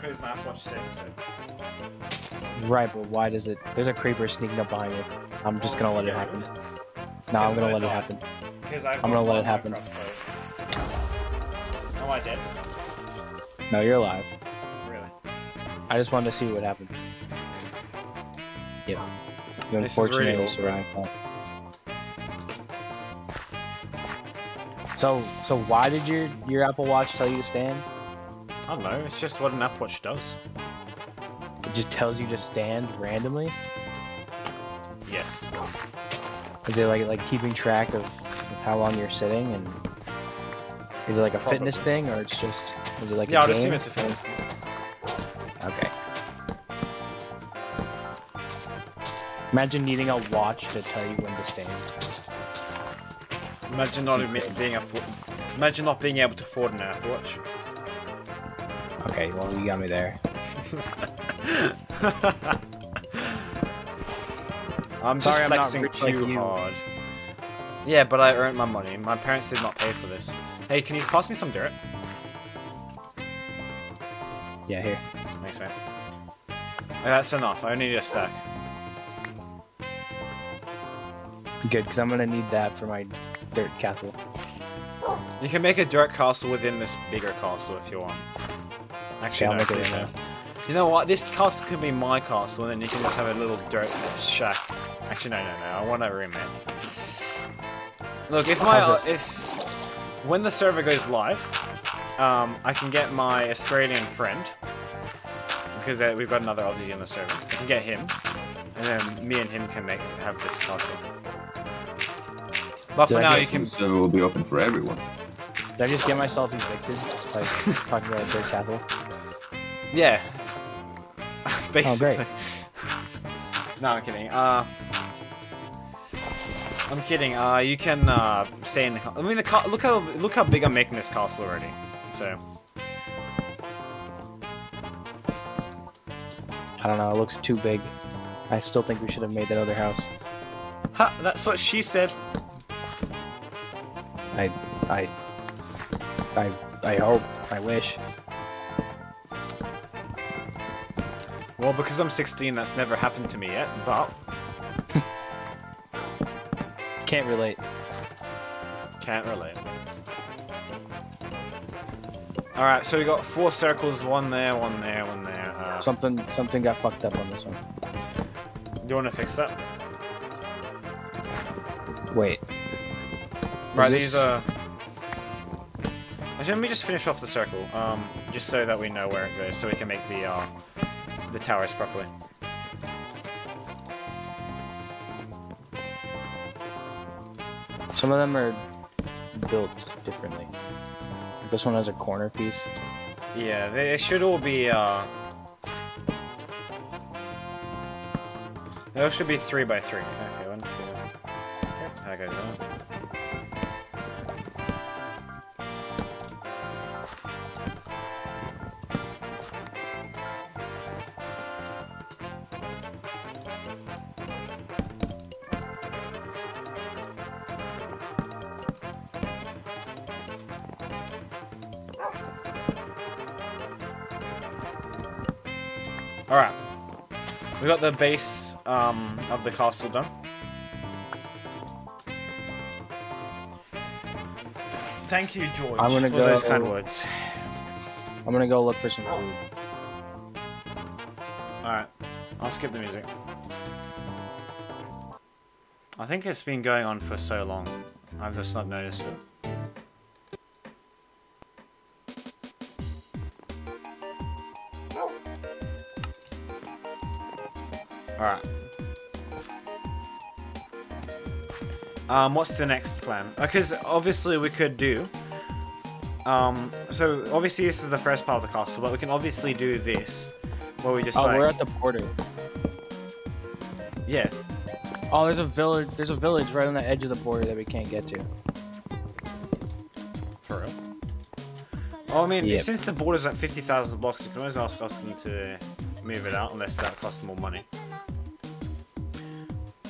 Because my Apple Watch said so. Right, but why does it... There's a creeper sneaking up behind me. I'm just gonna let it happen. No, I'm gonna let it happen. Because I've I'm gonna let it happen. closed. Am I dead? No, you're alive. I just wanted to see what happened. Yep. You unfortunately survived that. So, so why did your your Apple Watch tell you to stand? I don't know. It's just what an Apple Watch does. It just tells you to stand randomly. Yes. Is it like like keeping track of, how long you're sitting and is it like a fitness thing or it's just is it like yeah, a I'll game? assume it's a fitness thing. Imagine needing a watch to tell you when to stand. Imagine not being a Imagine not being able to afford an Apple Watch. Okay, well you got me there. I'm Sorry, I'm not flexing like too hard. Yeah, but I earned my money. My parents did not pay for this. Hey, can you pass me some dirt? Yeah, here. Thanks, man. Oh, that's enough. I only need a stack. Good, because I'm gonna need that for my dirt castle. You can make a dirt castle within this bigger castle if you want. Actually, I'll no, make it please right no. You know what? This castle could be my castle, and then you can just have a little dirt shack. Actually, no, no, no. I want a room, man. Look, if my this? if when the server goes live, um, I can get my Australian friend because uh, we've got another Aussie on the server. I can get him, and then me and him can make have this castle. But for now, get you can. the server will be open for everyone. Did I just get myself evicted? Like talking about dirt castle? Yeah. Basically. Oh, Basically. no, I'm kidding. Uh, I'm kidding. Uh, you can uh, stay in the. ca- I mean, the ca- look how look how big I'm making this castle already. So I don't know, it looks too big. I still think we should have made that other house. ha, that's what she said. I I I I hope. I wish. Well, because I'm 16, that's never happened to me yet. But Can't relate. can't relate. All right, so we got four circles, one there, one there, one there. Uh, Something something got fucked up on this one. do you want to fix that? Wait. Right, these are. Actually, let me just finish off the circle, um, just so that we know where it goes, so we can make the uh, the towers properly. Some of them are built differently. This one has a corner piece. Yeah, they should all be. Uh, those should be three by three. Okay, got the base um, of the castle done. Thank you, George, I'm gonna for go- those kind words. I'm gonna go look for some food. Alright, I'll skip the music. I think it's been going on for so long. I've just not noticed it. Um, what's the next plan? Because obviously we could do... Um, so obviously this is the first part of the castle, but we can obviously do this. Where we just Oh, like... we're at the border. Yeah, Oh, there's a village. There's a village right on the edge of the border that we can't get to. For real? Oh, I mean, Yep. since the border's at 50,000 blocks, you can always ask Austin to move it out, unless that costs more money.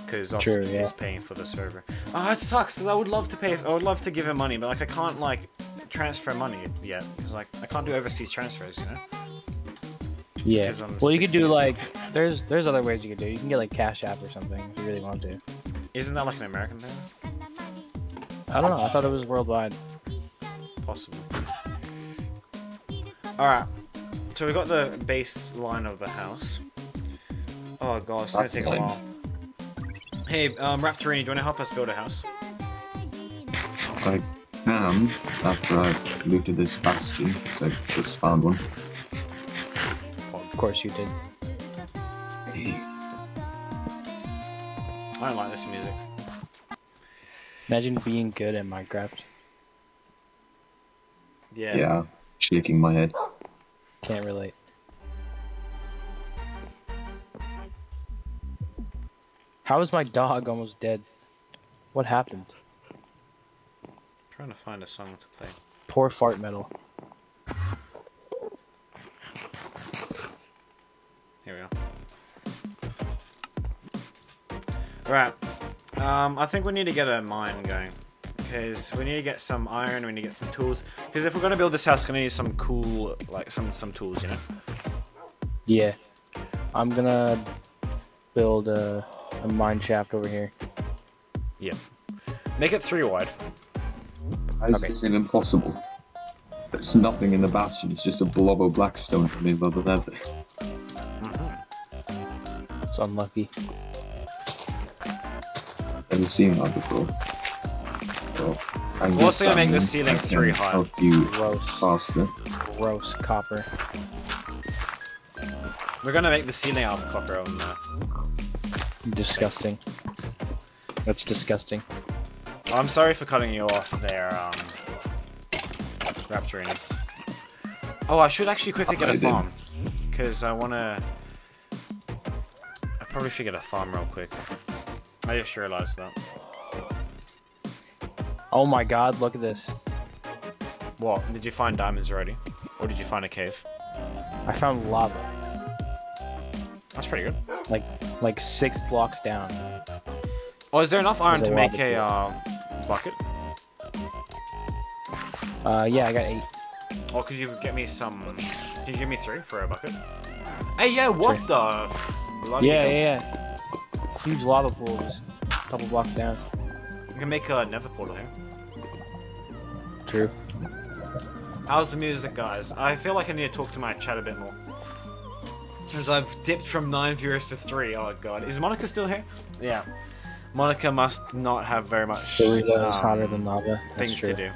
Because Austin True, yeah. is paying for the server. Oh, it sucks, 'cause I would love to pay, I would love to give him money, but, like, I can't, like, transfer money yet. Because, like, I can't do overseas transfers, you know? Yeah. I'm Well, you could do like there's there's other ways you could do. You can get like Cash App or something if you really want to. Isn't that, like, an American thing? I don't know. I thought it was worldwide. Possible. Alright. So we got the base line of the house. Oh god, it's gonna take a while. Hey, um, Raptorini, do you wanna help us build a house? I can after I've looked this bastion, because I just found one. Of course you did. I don't like this music. Imagine being good at Minecraft. Yeah. Yeah, shaking my head. Can't relate. How is my dog almost dead? What happened? trying to find a song to play. Poor fart metal. Here we go. Right. Um, I think we need to get a mine going. Because we need to get some iron, we need to get some tools. Because if we're gonna build this house, we're gonna need some cool, like, some, some tools, you know? Yeah. I'm gonna build a, a mine shaft over here. Yeah. Make it three wide. How is Okay. this even possible? There's nothing in the bastion, it's just a blob of blackstone in the middle of the nether. Mm-hmm. It's unlucky. Never seen that before. So, I We're guess also gonna make the ceiling I can three high. Help you Gross. faster. Gross copper. We're gonna make the ceiling out of copper on there. Disgusting. That's disgusting. I'm sorry for cutting you off there, um, Raptorini. Oh, I should actually quickly get a farm. Because I wanna... I probably should get a farm real quick. I just realized that. Oh my god, look at this. What? Did you find diamonds already? Or did you find a cave? I found lava. That's pretty good. Like like six blocks down. Oh, is there enough iron There's a to make a, uh, bucket? Uh yeah, I got eight. Or could you get me some... Can you give me three for a bucket? Hey, yeah, what Sure. the... Bloody Yeah, hell. yeah, yeah. Huge lava pool just a couple blocks down. We can make a nether portal here. True. How's the music, guys? I feel like I need to talk to my chat a bit more. Because I've dipped from 9 viewers to 3. Oh god. Is Monica still here? Yeah. Monica must not have very much Doritos um, hotter than lava. That's things true. to do.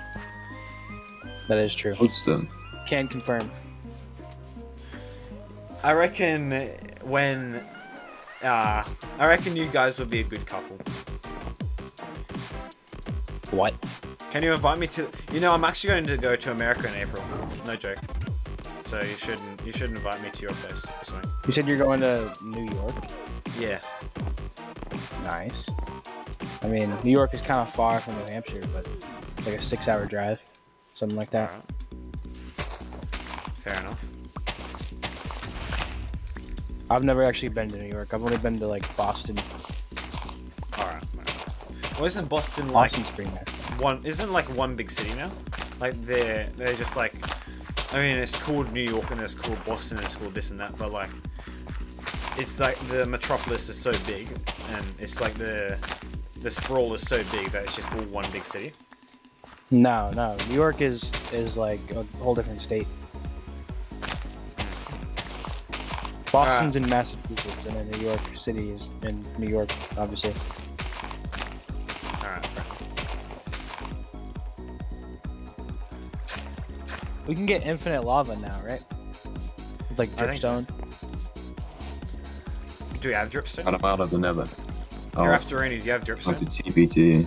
That is true. Woodstone. Can confirm. I reckon when... Uh, I reckon you guys would be a good couple. What? Can you invite me to... You know, I'm actually going to go to America in April. No joke. So you shouldn't you should invite me to your place or something. You said you're going to New York? Yeah. Nice. I mean, New York is kind of far from New Hampshire, but it's like a six-hour drive, something like that. Alright. Fair enough. I've never actually been to New York. I've only been to like Boston, Alright. Well, isn't Boston like Boston Spring. there. one isn't like one big city now. Like they're they're just like I mean it's called New York and it's called Boston and it's called this and that, but like it's like the metropolis is so big, and it's like the the sprawl is so big that it's just all one big city. No, no. New York is is like a whole different state. Boston's ah. in Massachusetts, and then New York City is in New York, obviously. We can get infinite lava now, right? With, Like I so. dripstone. Do we have dripstone? Got him out of the nether. Oh, You're after Rainy. Do you have went dripstone? to TPT.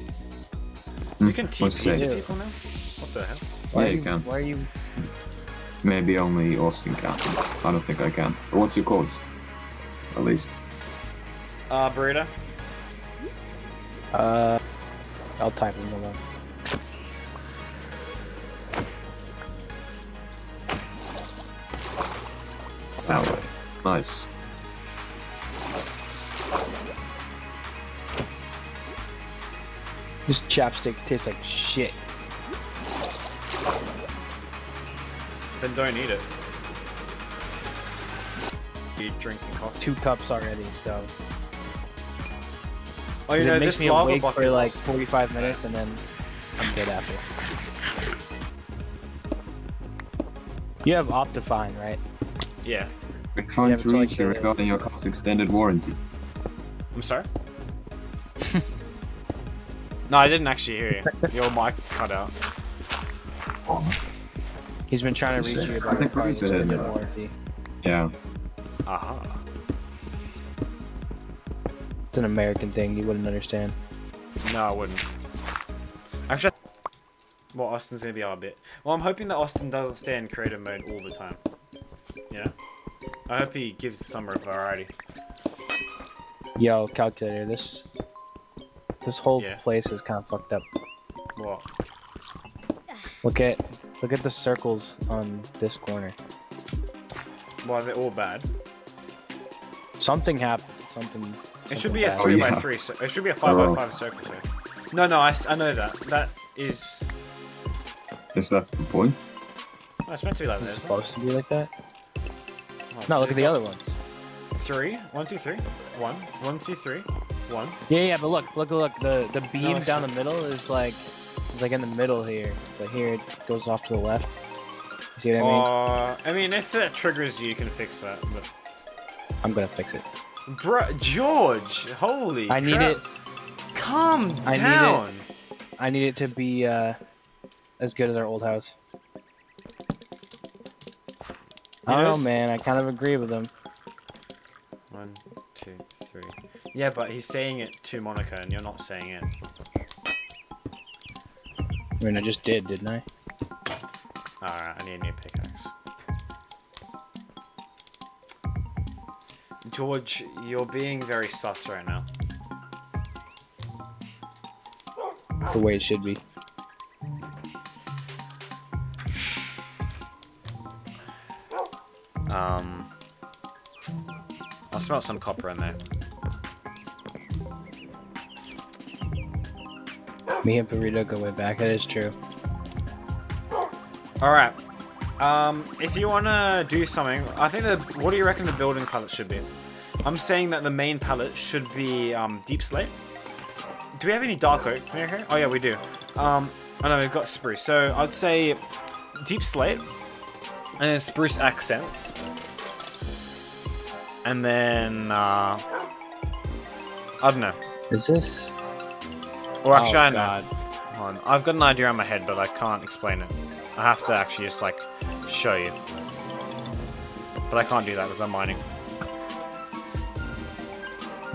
You can What's TP it to say? people now. What the hell? Why Yeah, are you can. Why are you? Maybe only Austin can. I don't think I can. But what's your codes? At least. Uh, Burrito. Uh, I'll type them along. Sound. Oh, nice. This chapstick tastes like shit. Then don't eat it. You drinking coffee? Two cups already, so. Oh, you 'Cause know it makes this me lava awake bucket. for like 45 minutes, and then I'm good after. You have Optifine, right? Yeah. We're trying Yeah, to but like reach you the- regarding your car's extended warranty. I'm sorry. no, I didn't actually hear you. Your mic cut out. Oh, He's been trying to reach shame. you about your car's need to hit extended it. warranty. yeah. Aha. It's an American thing. You wouldn't understand. No, I wouldn't. Actually, well, Austin's gonna be our bit. Well, I'm hoping that Austin doesn't stay in creative mode all the time. You know? I hope he gives some variety. Yo, calculator, this this whole Yeah. place is kind of fucked up. What? Look at look at the circles on this corner. Well, they're all bad. Something happened. Something. It should something be a bad. Oh, three by three. So it should be a five by Oh. five circle. So. No, no, I know that. That is. Is that the point? No, it's meant to be like Is it this. supposed to be like that? No, look at the other ones. Three. One, two, three. One. One, two, three. One. Yeah, yeah, but look, look, look. The the beam I down the middle is like, is like in the middle here. But here it goes off to the left. You see what I mean? Uh, I mean, if that triggers you, you can fix that. But, I'm gonna fix it. bro, George, holy! I need it. Calm down. I need it. I need it to be uh, as good as our old house. I don't You know, know, man. I kind of agree with him. One, two, three. Yeah, but he's saying it to Monica, and you're not saying it. I mean, I just did, didn't I? Alright, I need a new pickaxe. George, you're being very sus right now. The way it should be. Um, I'll smell some copper in there. Me and Burrito go way back. That is true. Alright. Um, if you wanna do something, I think the what do you reckon the building palette should be? I'm saying that the main palette should be um, deepslate. Do we have any dark oak near here? Oh yeah, we do. Um, I know we've got spruce. So I'd say deepslate and then spruce accents, and then uh, I don't know. Is this? Or actually, oh, I know. God. Hold on. I've got an idea in my head, but I can't explain it. I have to actually just like show you. But I can't do that because I'm mining.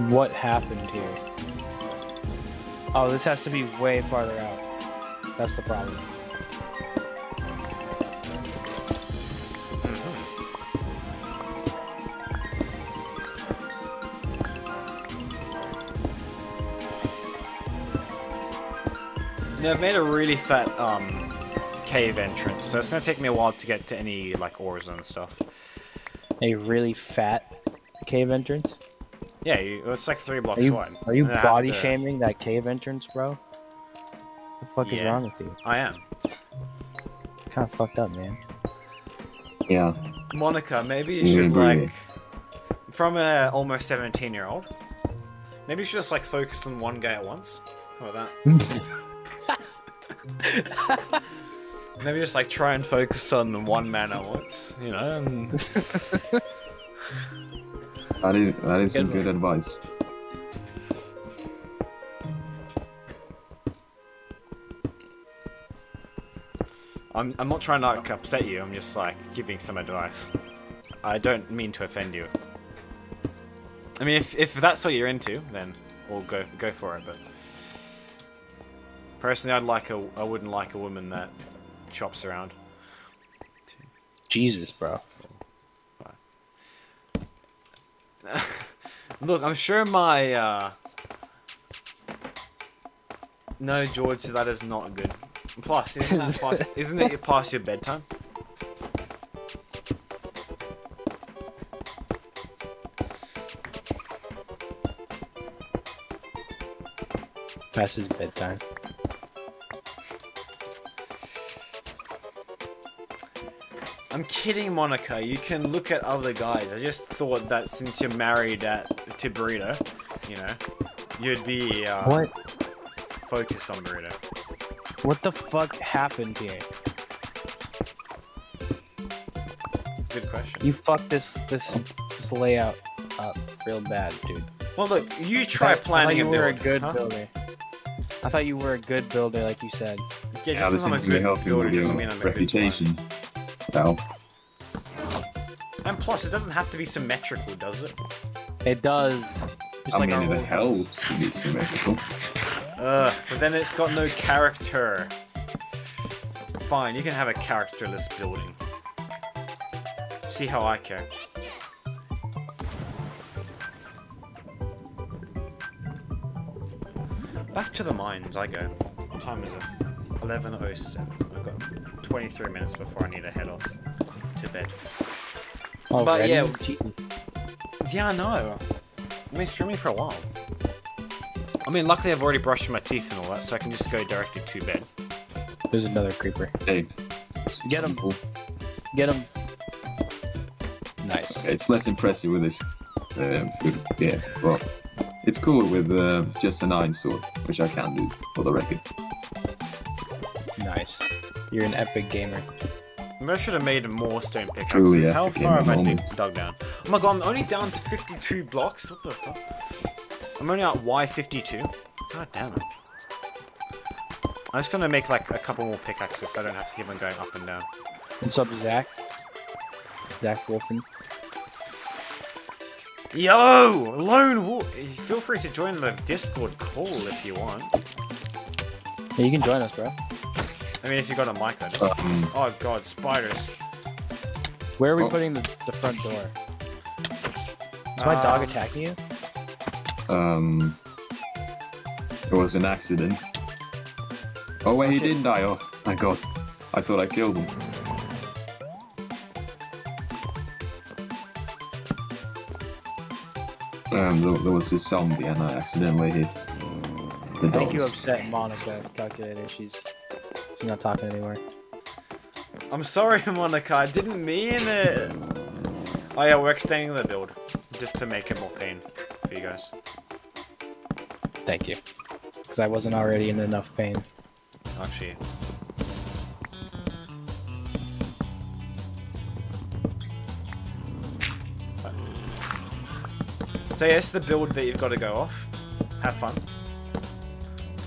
What happened here? Oh, this has to be way farther out. That's the problem. They've made a really fat um cave entrance, so it's gonna take me a while to get to any like ores and stuff. A really fat cave entrance. Yeah, you, it's like three blocks Are you wide. are you And I have body to- shaming that cave entrance, bro? What the fuck is wrong with you? I am. Kind of fucked up, man. Yeah. Monica, maybe you Yeah, should agree. like from a almost 17 year old. Maybe you should just like focus on one guy at once. How about that? Maybe just like try and focus on one man at once, you know? And That is that is some Good good advice. I'm, I'm not trying to like, upset you, I'm just like giving some advice. I don't mean to offend you. I mean, if, if that's what you're into, then we'll go go for it. But personally, I'd like a I wouldn't like a woman that chops around. Jesus, bro. Look, I'm sure my uh... no George, that is not good. Plus, isn't that past, isn't it past your bedtime? Past his bedtime. Kidding, Monica. You can look at other guys. I just thought that since you're married at to Burrito, you know, you'd be uh, What? focused on Burrito. What the fuck happened here? Good question. You fucked this this this layout up real bad, dude. Well, look, you try I planning I thought a you were a good huh? builder. I thought you were a good builder, like you said. Yeah, Yeah, just this because I'm a to be good builder with doesn't your mean I'm a good reputation. Well, player. And plus, it doesn't have to be symmetrical, does it? It does. Just I like our mean, it old helps to be symmetrical. Ugh, but then it's got no character. Fine, you can have a characterless building. See how I care. Back to the mines I go. What time is it? 11.07. I've got 23 minutes before I need to head off to bed. Oh, But yeah. Jesus. Yeah, I know. I've been streaming for a while. I mean, luckily I've already brushed my teeth and all that, so I can just go directly to bed. There's another creeper. Hey, Get 'em. simple. Get him. Nice. It's less impressive with this. Uh, with, yeah, well, it's cooler with uh, just an iron sword, which I can do for the record. Nice. You're an epic gamer. Maybe I should have made more stone pickaxes. Truly How far in have I the dig- moment. dug down? Oh my god, I'm only down to 52 blocks? What the fuck? I'm only at Y52? God damn it. I'm just gonna make like a couple more pickaxes so I don't have to keep on going up and down. What's up, Zach? Zach Wolfen. Yo! Lone Wolf! Feel free to join the Discord call if you want. Yeah, you can join us, bro. I mean, if you got a mic, I. Um, Oh god, spiders. Where are we Oh. putting the, the front door? Is my dog Um, attacking you? um, it was an accident. Oh wait, he didn't die. Oh my god, I thought I killed him. Um, there, there was this zombie and I accidentally hit the dog. I think you upset Monica, calculator. She's she's not talking anymore. I'm sorry, Monica, I didn't mean it. Oh yeah, we're extending the build. Just to make it more pain for you guys. Thank you. Because I wasn't already in enough pain. Actually. So yeah, it's the build that you've got to go off. Have fun.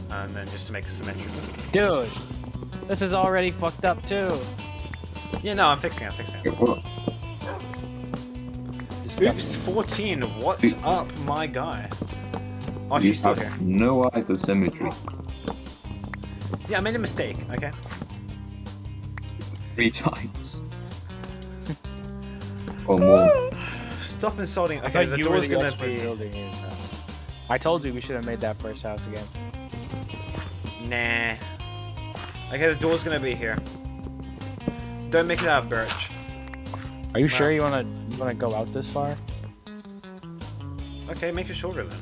And then just to make it symmetrical. Dude, this is already fucked up too. Yeah, no, I'm fixing it, I'm fixing it. What? Oops, 14, what's up, my guy? Oh, you she's still have here. no hypersymmetry. Yeah, I made a mistake, okay? Three times. or more. Stop insulting. Okay, the you were door's the gonna be. building it, uh, I told you we should have made that first house again. Nah. Okay, the door's gonna be here. Don't make it out of birch. Are you sure you wanna you wanna go out this far? Okay, make it shorter then.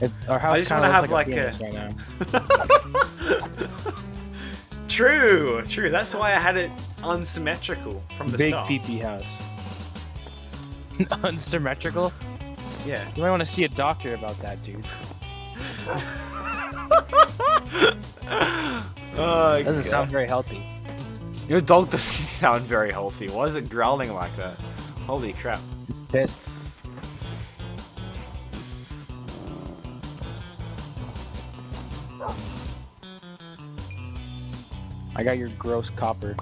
It, our house I just kind wanna of have, like, like, a a- right now. True, true. That's why I had it unsymmetrical from the Big start. peepee house. Unsymmetrical. Yeah. You might want to see a doctor about that, dude. Oh, Doesn't God. sound very healthy. Your dog doesn't sound very healthy. Why is it growling like that? Holy crap. It's pissed. I got your gross copper.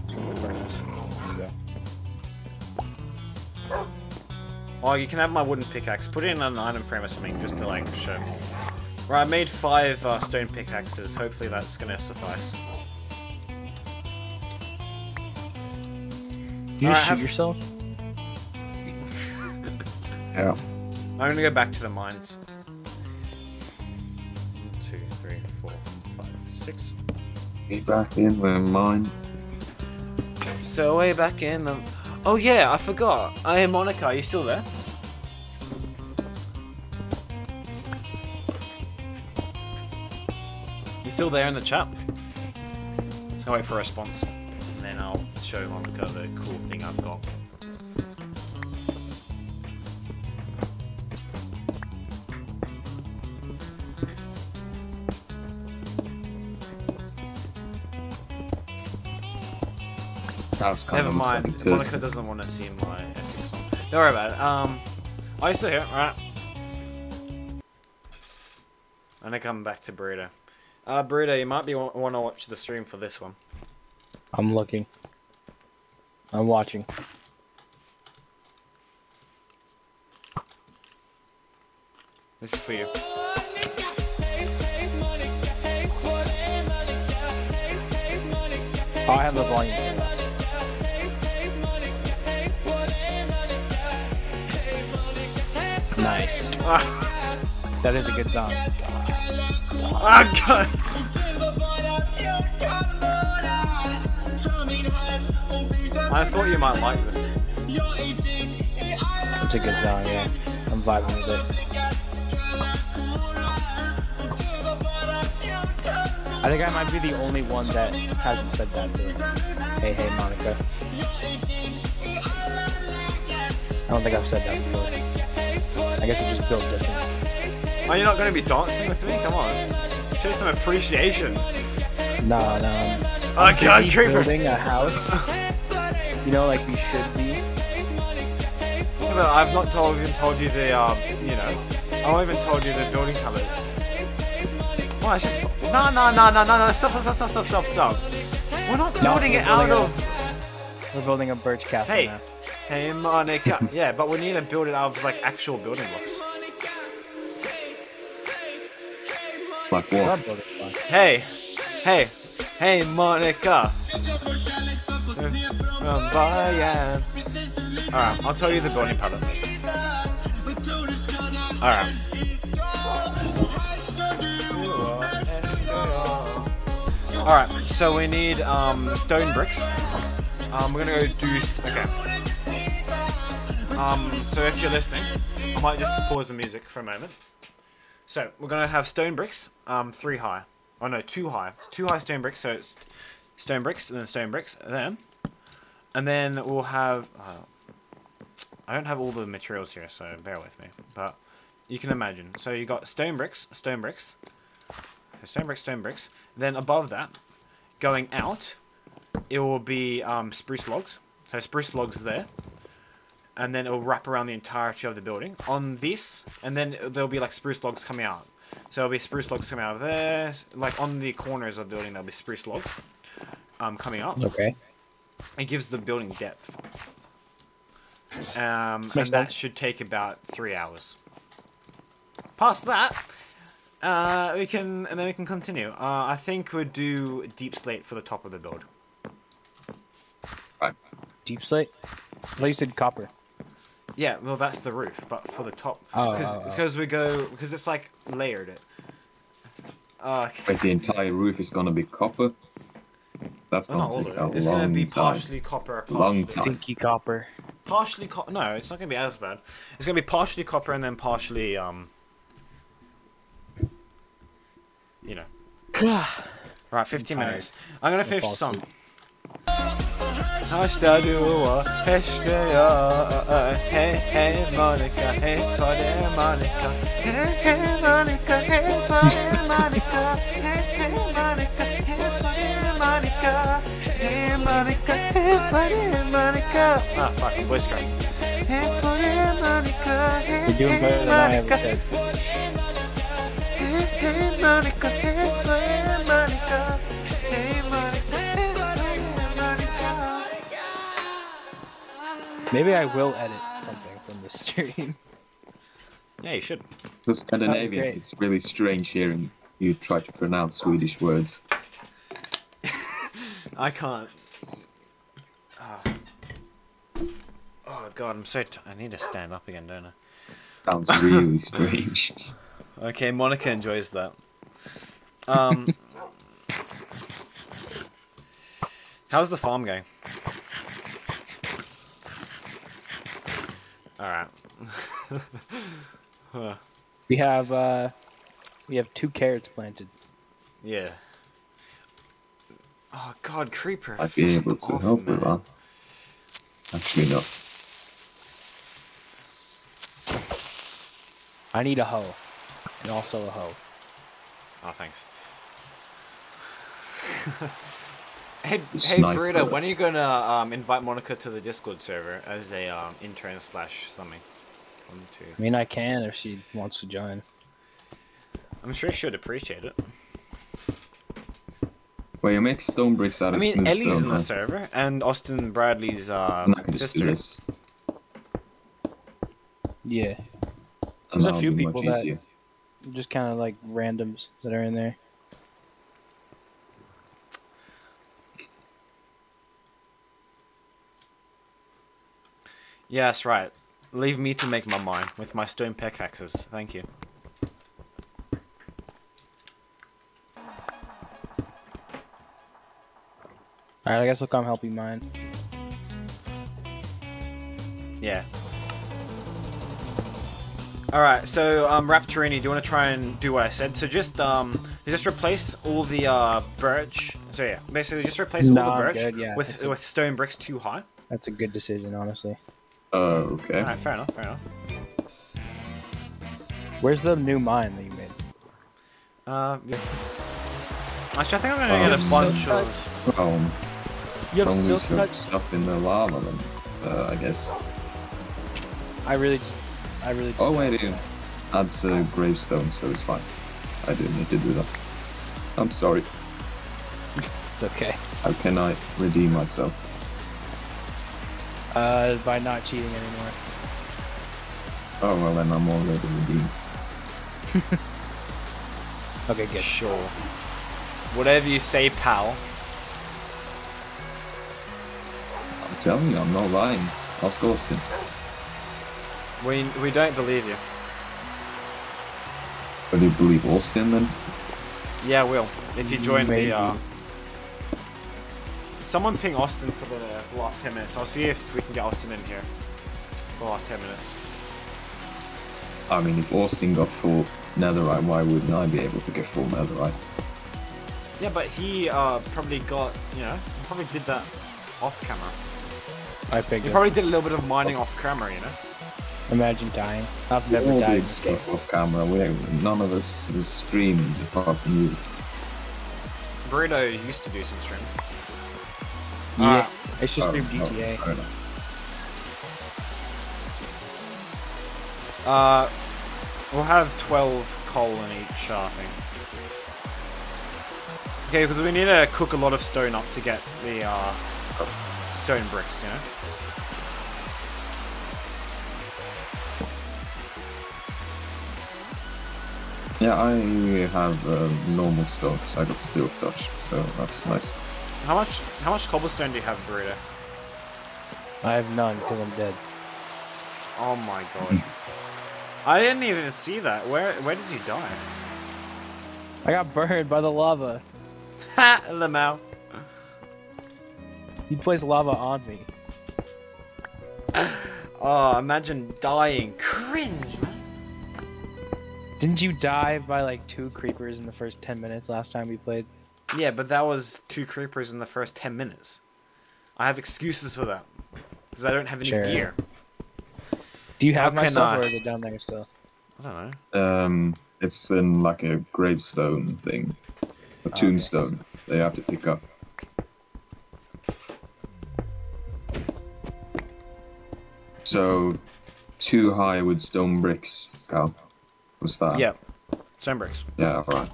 Oh, you can have my wooden pickaxe. Put it in an item frame or something just to like show. Right, I made five uh, stone pickaxes. Hopefully that's gonna suffice. You Alright, just shoot have- yourself? Yeah. I'm gonna go back to the mines. One, two, three, four, five, six. Be back in the mine. So way back in the. Oh yeah, I forgot. I am Monica. Are you still there? Still there in the chat? So wait for a response, and then I'll show Monica the cool thing I've got. Never of looks like a mind. Monica doesn't want to see my epic song. Don't worry about it. Um, are you still here? Right. I'm gonna come back to Burrito. Uh, you might be want to watch the stream for this one. I'm looking. I'm watching. This is for you. Oh, I have the volume. Nice. That is a good song. Ah, God. I thought you might like this. It's a good song, yeah. I'm vibing with it. I think I might be the only one that hasn't said that to her. Hey, hey, Monica. I don't think I've said that before. I guess it just built different. Oh, Are you not going to be dancing with me? Come on. Show some appreciation. No, no. I'm, Oh, I'm God, Creeper. building a house. You know, like we should be. Yeah, but I've not told, even told you the, um, you know, I haven't even told you the building color. Well, it's just, no, no, no, no, no, no, stop, stop, stop, stop, stop, stop. We're not No, building we're it out building of, We're building a birch castle hey, now. hey, Monica. yeah, but we need to build it out of, like, actual building blocks. Like We're what? not building one. Hey, hey, hey, Monica. Alright, I'll tell you the building pattern. Alright. Alright, so we need um, stone bricks. Um, we're gonna go do. Okay. Um, so if you're listening, I might just pause the music for a moment. So we're gonna have stone bricks, um, three high. Oh no, two high. Two high stone bricks. So it's stone bricks and then stone bricks, and then, and then we'll have. Uh, I don't have all the materials here, so bear with me. But you can imagine. So you got stone bricks, stone bricks, stone bricks, stone bricks. Then above that, going out, it will be um, spruce logs. So spruce logs there. And then it will wrap around the entirety of the building. On this, and then there'll be like spruce logs coming out. So there'll be spruce logs coming out of there. Like on the corners of the building, there'll be spruce logs um, coming up. Okay. It gives the building depth. Um, and Makes that sense. should take about three hours. Past that, uh, we can, and then we can continue. Uh, I think we'd do deepslate for the top of the build. Right. Deepslate? I thought you said copper. Yeah, well, that's the roof, but for the top, Oh, because oh, oh. because we go because it's like layered it. Uh, Like the entire roof is gonna be copper. That's well, not gonna take of a it. It's gonna long be time. partially copper, Long partially, time. Stinky copper. partially co- No, it's not gonna be as bad. It's gonna be partially copper and then partially um. You know. Right, 15 minutes. I'm gonna I'll finish fall the song. Och häste jag Hej hej Monica, på dig Monica Hej hej Monica, på dig Monica Hej hej Monica, på dig Monica Hej Monica, hej på Monica Ah fuck, I'm voice crack Hej på Monica, I ever Monica. Hey, hey, Monica, hey, hey, Maybe I will edit something from this stream. Yeah, you should. The Scandinavian, it's really strange hearing you try to pronounce Swedish words. I can't. Ah. Oh god, I'm so. T- I need to stand up again, don't I? Sounds really strange. Okay, Monica enjoys that. Um, how's the farm going? All right. We have uh, we have two carrots planted. Yeah. Oh god, creeper. I'd be able to off, help with man. that. Actually, no. I need a hoe, and also a hoe. Oh, thanks. hey, The hey, sniper. Burrito, when are you gonna um, invite Monica to the Discord server as a um, intern slash something? One, two. I mean, I can if she wants to join. I'm sure she'd appreciate it. Well, you make stone bricks out I of mean, smooth Ellie's stone, in the right? server, and Austin Bradley's uh, And I can sister. Yeah, There's a few people that- just kind of like randoms that are in there. Yes, right. Leave me to make my mine with my stone pickaxes. Thank you. All right, I guess I'll come help you mine. Yeah. Alright, so um Raptorini, do you wanna try and do what I said? So just um just replace all the uh birch so yeah, basically just replace No, all the birch good, yeah. with a- with stone bricks too high. That's a good decision, honestly. Oh, okay. Alright, fair enough, fair enough. Where's the new mine that you made? Uh yeah. Actually I think I'm gonna Oh, get a so bunch of Well, You have silk lose touch. stuff in the lava then, uh, I guess. I really just, I really. Just, Oh, wait, it adds a gravestone, so it's fine. I didn't need to do that. I'm sorry. It's okay. How can I redeem myself? Uh, by not cheating anymore. Oh, well, then I'm already redeemed. Okay, good. Sure. Whatever you say, pal. I'm telling you, I'm not lying. Ask Austin. We we don't believe you. But you believe Austin then? Yeah, will. If you join Maybe. the uh Someone ping Austin for the last 10 minutes. I'll see if we can get Austin in here. For the last 10 minutes. I mean, if Austin got full netherite, why wouldn't I be able to get full netherite? Yeah, but he uh, probably got, you know, probably did that off camera. I think He it. probably did a little bit of mining off camera, you know? Imagine dying. I've never died. did stuff off camera. We none of us was streamed apart from you. Burrito used to do some stream. Yeah, Ah. it's just Oh, through oh, GTA. Uh, we'll have 12 coal in each, uh, thing. Okay, because we need to cook a lot of stone up to get the uh, stone bricks, you know? Yeah, I have uh, normal stone because I got silk touch, so that's nice. How much how much cobblestone do you have, Burrito? I have none because I'm dead. Oh my god. I didn't even see that. Where where did you die? I got burned by the lava. Ha! Lamau. He placed lava on me. Oh, imagine dying. Cringe, man. Didn't you die by like two creepers in the first 10 minutes last time we played? Yeah, but that was two creepers in the first 10 minutes. I have excuses for that because I don't have any Sure. gear. Do you How have my can stuff, I- or is it down there still? I don't know. Um, it's in like a gravestone thing, a Okay. tombstone. They have to pick up. So, two high with stone bricks, Cal. What's that? Yep, stone bricks. Yeah, alright.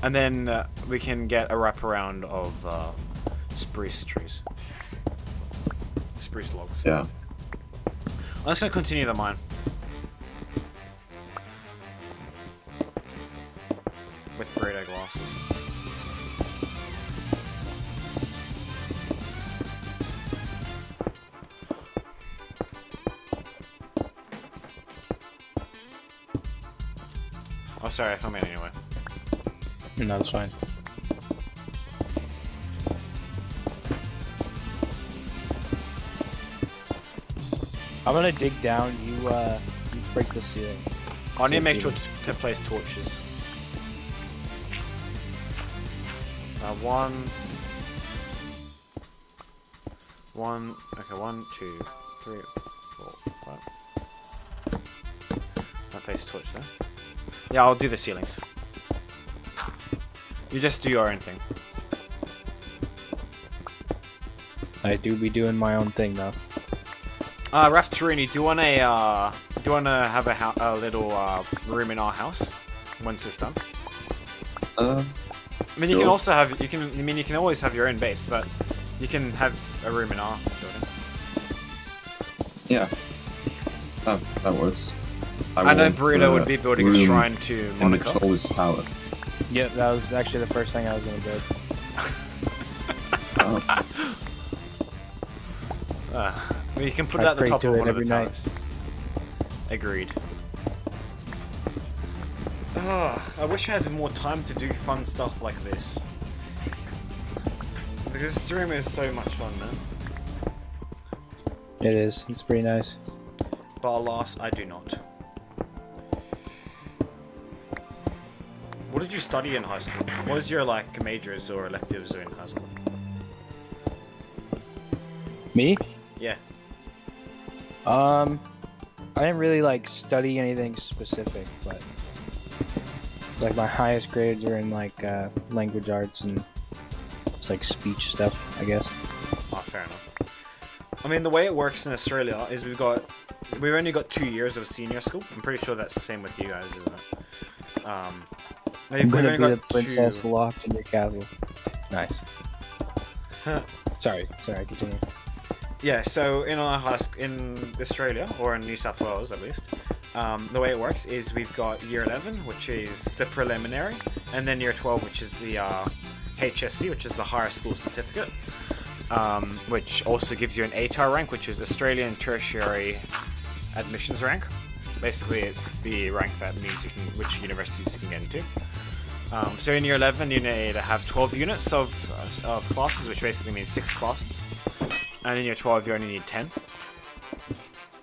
And then uh, we can get a wraparound of uh, spruce trees. Spruce logs. Yeah. I'm just gonna continue the mine. With Burrito Glasses. Oh, sorry, I found it anyway. No, it's fine. I'm gonna dig down. You uh, you break the ceiling. I need to make sure to, to place torches. Uh, one. One. Okay, one, two, three, four, five. I place torch there. Yeah, I'll do the ceilings. You just do your own thing. I do be doing my own thing though. Uh, Raptorini, do you want a, uh, do you want to have a, hou- a little, uh, room in our house? Once it's done? Uh, I mean, you can also have you can. I mean, you can always have your own base, but you can have a room in our building. yeah. That, that works. I, know want Burrito would be building a room shrine to in the tallest tower. Yep, that was actually the first thing I was gonna do. Uh, Uh, well, you can put I it at the top to of it one of the every night. towers. Agreed. Ugh, I wish I had more time to do fun stuff like this. This room is so much fun, man. It is. It's pretty nice. But alas, I do not. What did you study in high school? What was your like majors or electives in high school? Me? Yeah. Um, I didn't really like study anything specific, but like my highest grades are in like uh, language arts and it's like speech stuff, I guess. Oh, fair enough. I mean, the way it works in Australia is we've got we've only got two years of senior school. I'm pretty sure that's the same with you guys, isn't it? Um, I'm gonna be the princess two- locked in your castle. Nice. sorry, sorry, continue. Yeah, so in our high in Australia or in New South Wales at least, um, the way it works is we've got year 11, which is the preliminary, and then year 12, which is the uh, HSC, which is the higher school certificate, um, which also gives you an ATAR rank, which is Australian Tertiary Admissions rank. Basically, it's the rank that means you can which universities you can get into. Um, so in year 11, you need to have 12 units of, uh, of classes, which basically means six classes. And in year 12, you only need 10.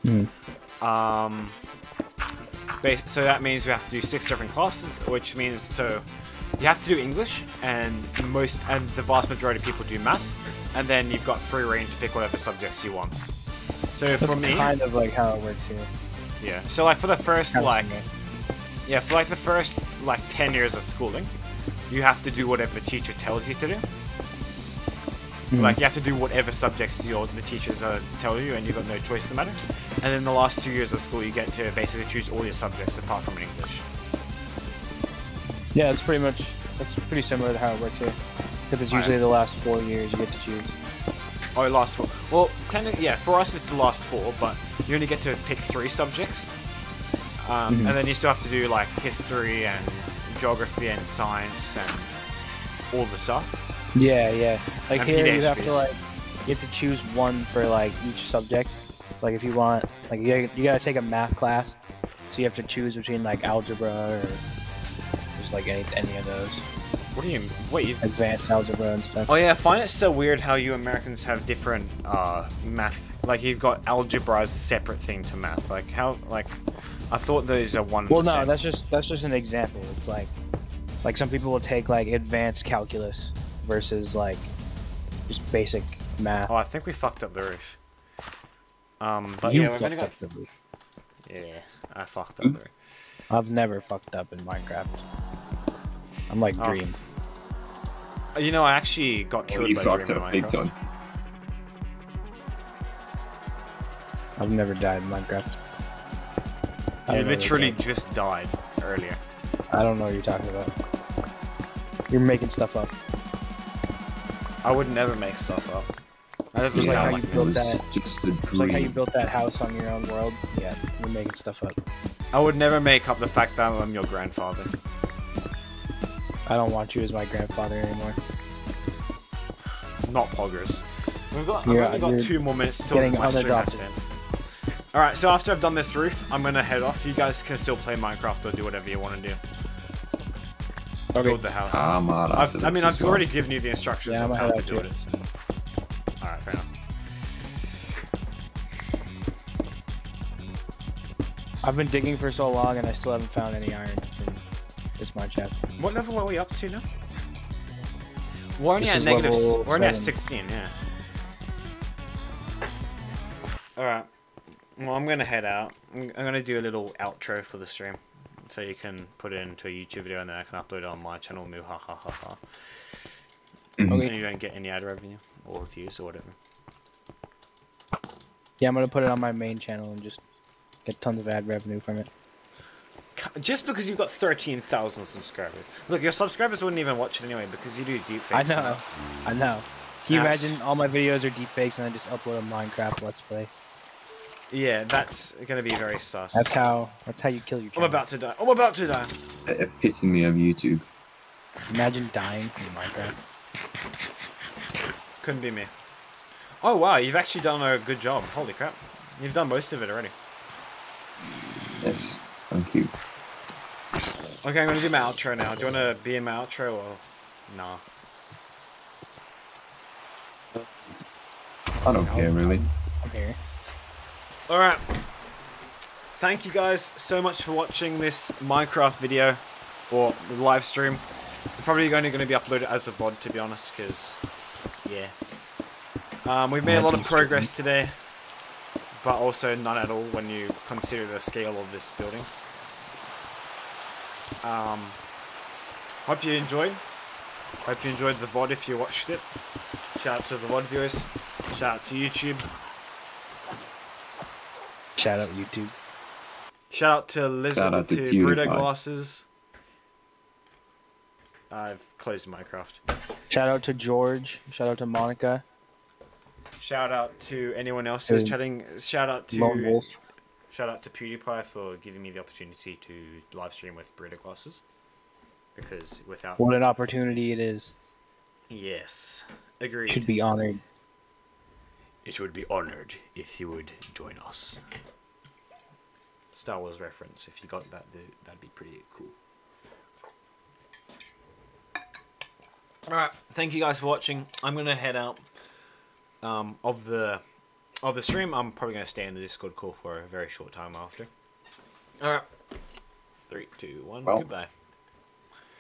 Hmm. Um, so that means we have to do six different classes, which means so you have to do English, and most and the vast majority of people do math, and then you've got free reign to pick whatever subjects you want. So That's for me, kind of like how it works here. yeah. So like for the first like yeah, for like the first like 10 years of schooling, you have to do whatever the teacher tells you to do. Mhm. Like you have to do whatever subjects your the teachers uh, tell you, and you've got no choice in the matter. And then the last two years of school, you get to basically choose all your subjects apart from English. Yeah, it's pretty much that's pretty similar to how it works here. Except it's usually the last four years you get to choose. Oh, last four. Well, technically, yeah, for us it's the last four, but you only get to pick three subjects. Um, Mhm. And then you still have to do like history and geography and science and all the stuff. Yeah, yeah. Like And here, you have to like you have to choose one for like each subject. Like if you want, like you, you gotta take a math class, so you have to choose between like algebra or just like any any of those What do you? Wait, you advanced algebra and stuff. Oh yeah, I find it so weird how you Americans have different uh, math. Like you've got algebra as a separate thing to math. Like how? Like I thought those are one. Well, no, same. that's just that's just an example. It's like like some people will take like advanced calculus versus like just basic math. Oh, I think we fucked up the roof. Um, but you yeah, we've only fucked got. up the roof. Yeah, I fucked up the roof. I've never fucked up in Minecraft. I'm like Oh, Dream. You know, I actually got Oh, killed you by fucked Dream in up big Minecraft. time. I've never died in Minecraft. I You don't know what literally just died earlier. I don't know what you're talking about. You're making stuff up. I would never make stuff up. That doesn't Just like sound how like you me. It built that- just a It's like how you built that house on your own world. Yeah, you're making stuff up. I would never make up the fact that I'm your grandfather. I don't want you as my grandfather anymore. Not poggers. We've got, You're- I've only got two more minutes to talk getting my stream has been. Alright, so after I've done this roof, I'm gonna head off. You guys can still play Minecraft or do whatever you want to do. Okay. Build the house. I'm out I've, I mean, I've well. already given you the instructions Yeah, of I'm how to do it. So. Alright, fair enough. I've been digging for so long and I still haven't found any iron from this mine shaft. What level are we up to now? We're only This at negative. We're only at 16, yeah. Alright. Well, I'm gonna head out. I'm, I'm gonna do a little outro for the stream. So you can put it into a YouTube video and then I can upload it on my channel, moo ha ha ha ha. Mhm. Okay. And you don't get any ad revenue or views or whatever. Yeah, I'm gonna put it on my main channel and just get tons of ad revenue from it. Just because you've got 13,000 subscribers. Look, your subscribers wouldn't even watch it anyway because you do deepfakes. I know. I know. Can you That's- imagine all my videos are deepfakes and I just upload a Minecraft Let's Play? Yeah, that's gonna be very sus. That's how. That's how you kill your I'm about to die. I'm about to die. The epitome of YouTube. Imagine dying in Minecraft. Couldn't be me. Oh wow, you've actually done a good job. Holy crap. You've done most of it already. Yes, thank you. Okay, I'm gonna do my outro now. Do you wanna be in my outro or nah? I don't care really. I'm here. Alright. Thank you guys so much for watching this Minecraft video or the live stream. Probably only going to be uploaded as a VOD to be honest, because yeah. Um, we've made a lot of progress today, but also none at all when you consider the scale of this building. Um, hope you enjoyed. Hope you enjoyed the VOD if you watched it. Shout out to the VOD viewers. Shout out to YouTube. Shout out YouTube. Shout out to Elizabeth, out to to PewDiePie. Burrito Glasses. I've closed Minecraft. Shout out to George. Shout out to Monica. Shout out to anyone else who's chatting. Shout out to Lone Wolf. shout out to PewDiePie for giving me the opportunity to live stream with Burrito Glasses. Because without What an opportunity it is. yes, agreed. Should be honored. It would be honored if you would join us. Star Wars reference. If you got that, th- that'd be pretty cool. Alright, thank you guys for watching. I'm gonna head out um, of the of the stream. I'm probably gonna stay in the Discord call for a very short time after. Alright. Three, two, one, Well. goodbye.